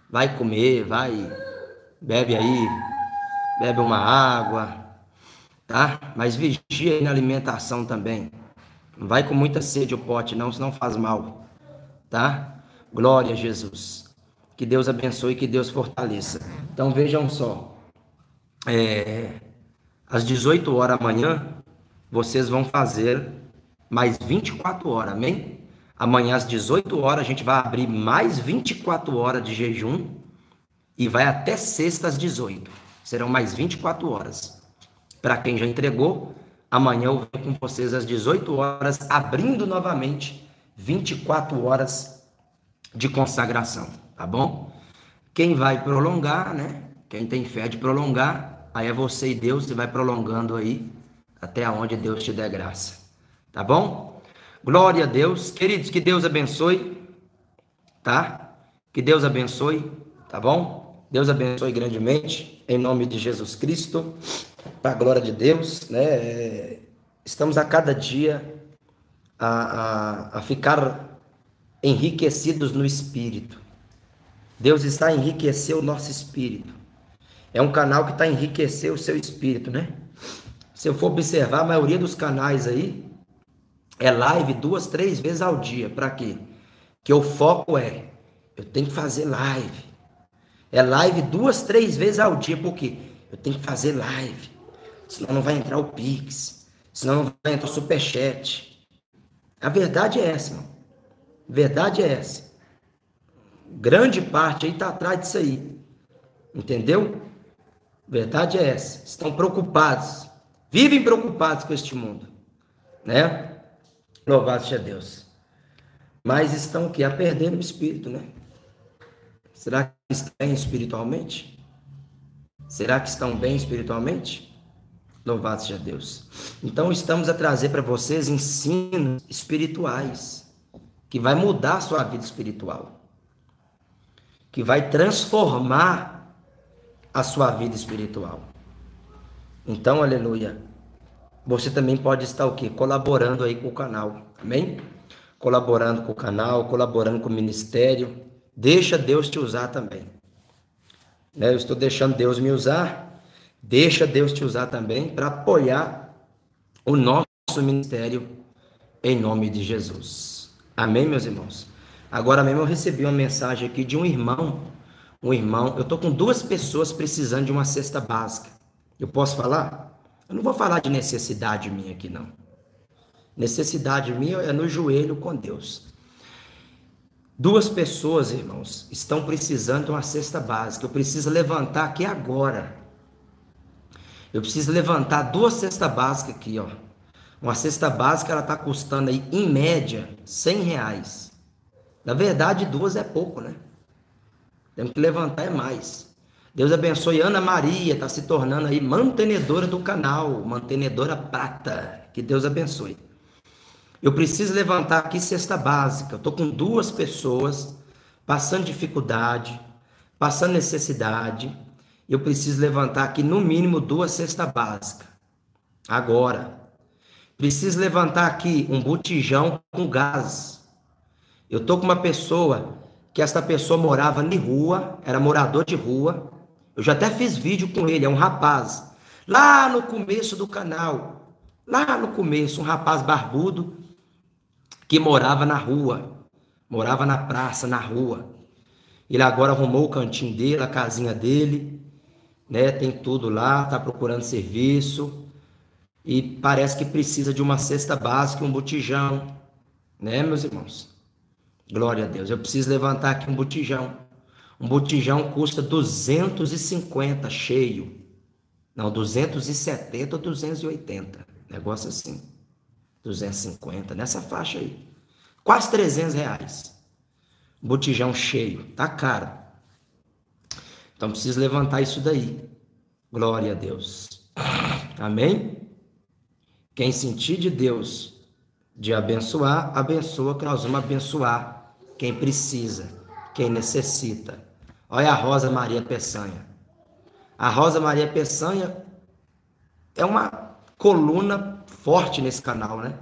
Vai comer, vai bebe aí, bebe uma água, tá? Mas vigia aí na alimentação também. Não vai com muita sede o pote, não, senão faz mal, tá? Glória a Jesus. Que Deus abençoe, que Deus fortaleça. Então vejam só, é, às 18 horas amanhã, vocês vão fazer mais 24 horas, amém? Amanhã às 18 horas a gente vai abrir mais 24 horas de jejum e vai até sexta às 18. Serão mais 24 horas. Para quem já entregou, amanhã eu venho com vocês às 18 horas, abrindo novamente 24 horas de consagração, tá bom? Quem vai prolongar, né? Quem tem fé de prolongar, aí é você e Deus, você vai prolongando aí até onde Deus te der graça. Tá bom? Glória a Deus. Queridos, que Deus abençoe, tá? Que Deus abençoe, tá bom? Deus abençoe grandemente, em nome de Jesus Cristo, para a glória de Deus. Né? Estamos a cada dia a, a, a ficar enriquecidos no Espírito. Deus está a enriquecer o nosso espírito. É um canal que está a enriquecer o seu espírito, né? Se eu for observar, a maioria dos canais aí é live duas, três vezes ao dia. Para quê? Que o foco é, eu tenho que fazer live. É live duas, três vezes ao dia, porque eu tenho que fazer live. Senão não vai entrar o Pix. Senão não vai entrar o Superchat. A verdade é essa. A verdade é essa. Grande parte aí está atrás disso aí. Entendeu? Verdade é essa. Estão preocupados. Vivem preocupados com este mundo. Né? Louvado seja Deus. Mas estão o quê? A perder o espírito, né? Será que estão bem espiritualmente? Será que estão bem espiritualmente? Louvado seja Deus. Então estamos a trazer para vocês ensinos espirituais que vai mudar a sua vida espiritual, que vai transformar a sua vida espiritual. Então, aleluia. Você também pode estar o quê? Colaborando aí com o canal. Amém? Colaborando com o canal, colaborando com o ministério, Deixa Deus te usar também. Né? Eu estou deixando Deus me usar. Deixa Deus te usar também para apoiar o nosso ministério em nome de Jesus. Amém, meus irmãos? Agora mesmo eu recebi uma mensagem aqui de um irmão. Um irmão, eu estou com duas pessoas precisando de uma cesta básica. Eu posso falar? Eu não vou falar de necessidade minha aqui, não. Necessidade minha é no joelho com Deus. Duas pessoas, irmãos, estão precisando de uma cesta básica. Eu preciso levantar aqui agora. Eu preciso levantar duas cestas básicas aqui, ó. Uma cesta básica, ela está custando aí, em média, 100 reais. Na verdade, duas é pouco, né? Temos que levantar é mais. Deus abençoe Ana Maria, está se tornando aí mantenedora do canal, mantenedora prata. Que Deus abençoe. Eu preciso levantar aqui cesta básica. Estou com duas pessoas passando dificuldade, passando necessidade. Eu preciso levantar aqui no mínimo duas cestas básicas. Agora. Preciso levantar aqui um botijão com gás. Eu tô com uma pessoa que essa pessoa morava em rua, era morador de rua. Eu já até fiz vídeo com ele, é um rapaz. Lá no começo do canal, lá no começo, um rapaz barbudo que morava na rua, morava na praça, na rua. Ele agora arrumou o cantinho dele, a casinha dele, né? Tem tudo lá, tá procurando serviço e parece que precisa de uma cesta básica, um botijão, né, meus irmãos? Glória a Deus. Eu preciso levantar aqui um botijão. Um botijão custa 250 cheio. Não, 270 ou 280. Negócio assim. 250, nessa faixa aí. Quase 300 reais. Botijão cheio. Tá caro. Então preciso levantar isso daí. Glória a Deus. Amém? Quem sentir de Deus de abençoar, abençoa, que nós vamos abençoar quem precisa, quem necessita. Olha a Rosa Maria Peçanha. A Rosa Maria Peçanha é uma coluna forte nesse canal, né?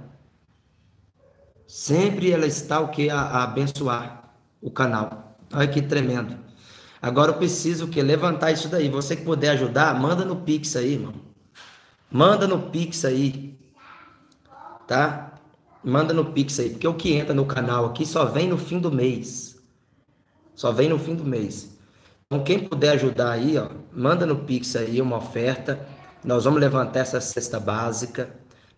Sempre ela está o que a, a abençoar o canal. Olha que tremendo. Agora eu preciso que levantar isso daí. Você que puder ajudar, manda no Pix aí, irmão. Manda no Pix aí. Tá? Manda no Pix aí, porque o que entra no canal aqui só vem no fim do mês. Só vem no fim do mês. Então, quem puder ajudar aí, ó, manda no Pix aí uma oferta. Nós vamos levantar essa cesta básica.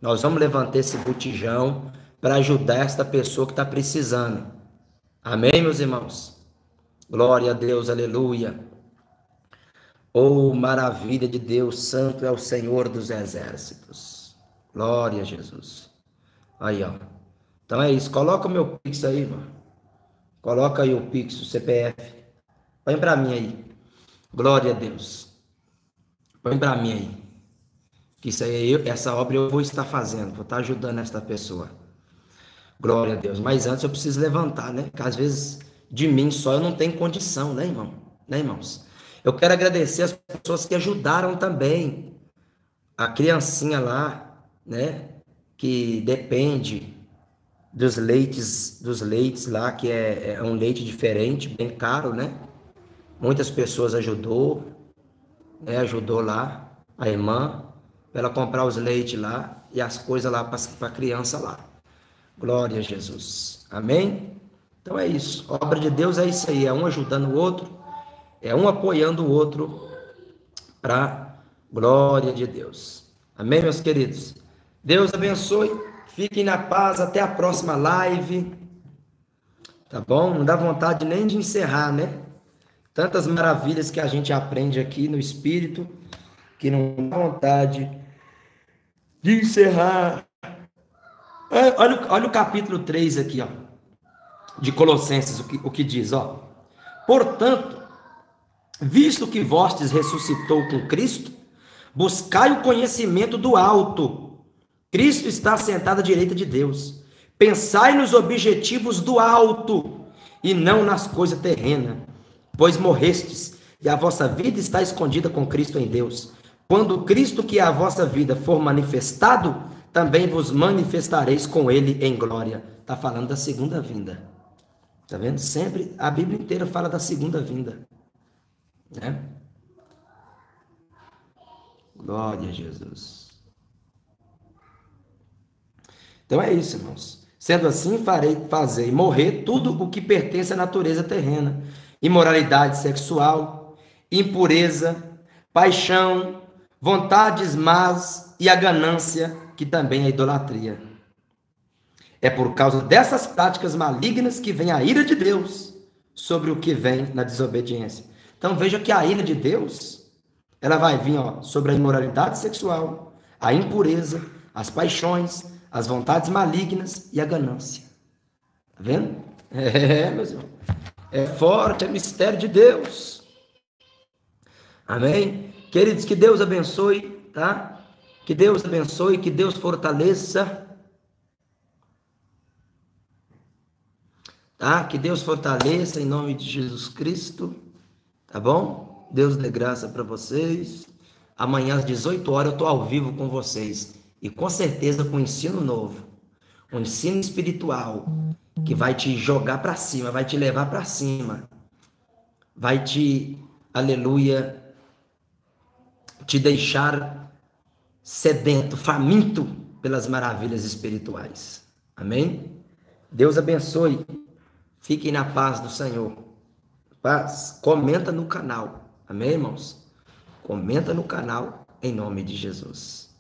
Nós vamos levantar esse botijão para ajudar esta pessoa que está precisando. Amém, meus irmãos? Glória a Deus, aleluia. Oh, maravilha de Deus, santo é o Senhor dos exércitos. Glória a Jesus. Aí, ó. Então é isso. Coloca o meu Pix aí, mano. Coloca aí o Pix, o CPF. Põe para mim aí. Glória a Deus. Põe para mim aí. Que isso aí, eu, essa obra eu vou estar fazendo. Vou estar ajudando esta pessoa. Glória a Deus. Mas antes eu preciso levantar, né? Porque às vezes de mim só eu não tenho condição, né, irmão? Né, irmãos? Eu quero agradecer as pessoas que ajudaram também. A criancinha lá, né? que depende dos leites, dos leites lá, que é, é um leite diferente, bem caro, né? Muitas pessoas ajudou, né? Ajudou lá a irmã para ela comprar os leites lá e as coisas lá para a criança lá. Glória a Jesus. Amém? Então é isso. A obra de Deus é isso aí, é um ajudando o outro, é um apoiando o outro para glória de Deus. Amém, meus queridos? Deus abençoe. Fiquem na paz. Até a próxima live. Tá bom? Não dá vontade nem de encerrar, né? Tantas maravilhas que a gente aprende aqui no Espírito, que não dá vontade de encerrar. É, olha, olha o capítulo 3 aqui, ó, de Colossenses, o que, o que diz, ó. Portanto, visto que vostes ressuscitou com Cristo, buscai o conhecimento do alto Cristo está sentado à direita de Deus. Pensai nos objetivos do alto e não nas coisas terrenas, pois morrestes e a vossa vida está escondida com Cristo em Deus. Quando Cristo, que é a vossa vida, for manifestado, também vos manifestareis com ele em glória. Está falando da segunda vinda. Está vendo? Sempre a Bíblia inteira fala da segunda vinda. Né? Glória a Jesus. Então é isso, irmãos. Sendo assim, farei fazer e morrer tudo o que pertence à natureza terrena: imoralidade sexual, impureza, paixão, vontades más e a ganância, que também é idolatria. É por causa dessas práticas malignas que vem a ira de Deus sobre o que vem na desobediência. Então veja que a ira de Deus, ela vai vir ó, sobre a imoralidade sexual, a impureza, as paixões, as vontades malignas e a ganância. Tá vendo? É, meus irmãos. É forte, é mistério de Deus. Amém? Queridos, que Deus abençoe, tá? Que Deus abençoe, que Deus fortaleça. Tá? Que Deus fortaleça em nome de Jesus Cristo. Tá bom? Deus dê graça para vocês. Amanhã às 18 horas eu estou ao vivo com vocês. E com certeza com ensino novo, um ensino espiritual que vai te jogar para cima, vai te levar para cima, vai te, aleluia, te deixar sedento, faminto pelas maravilhas espirituais. Amém? Deus abençoe. Fiquem na paz do Senhor. Paz. Comenta no canal. Amém, irmãos? Comenta no canal em nome de Jesus.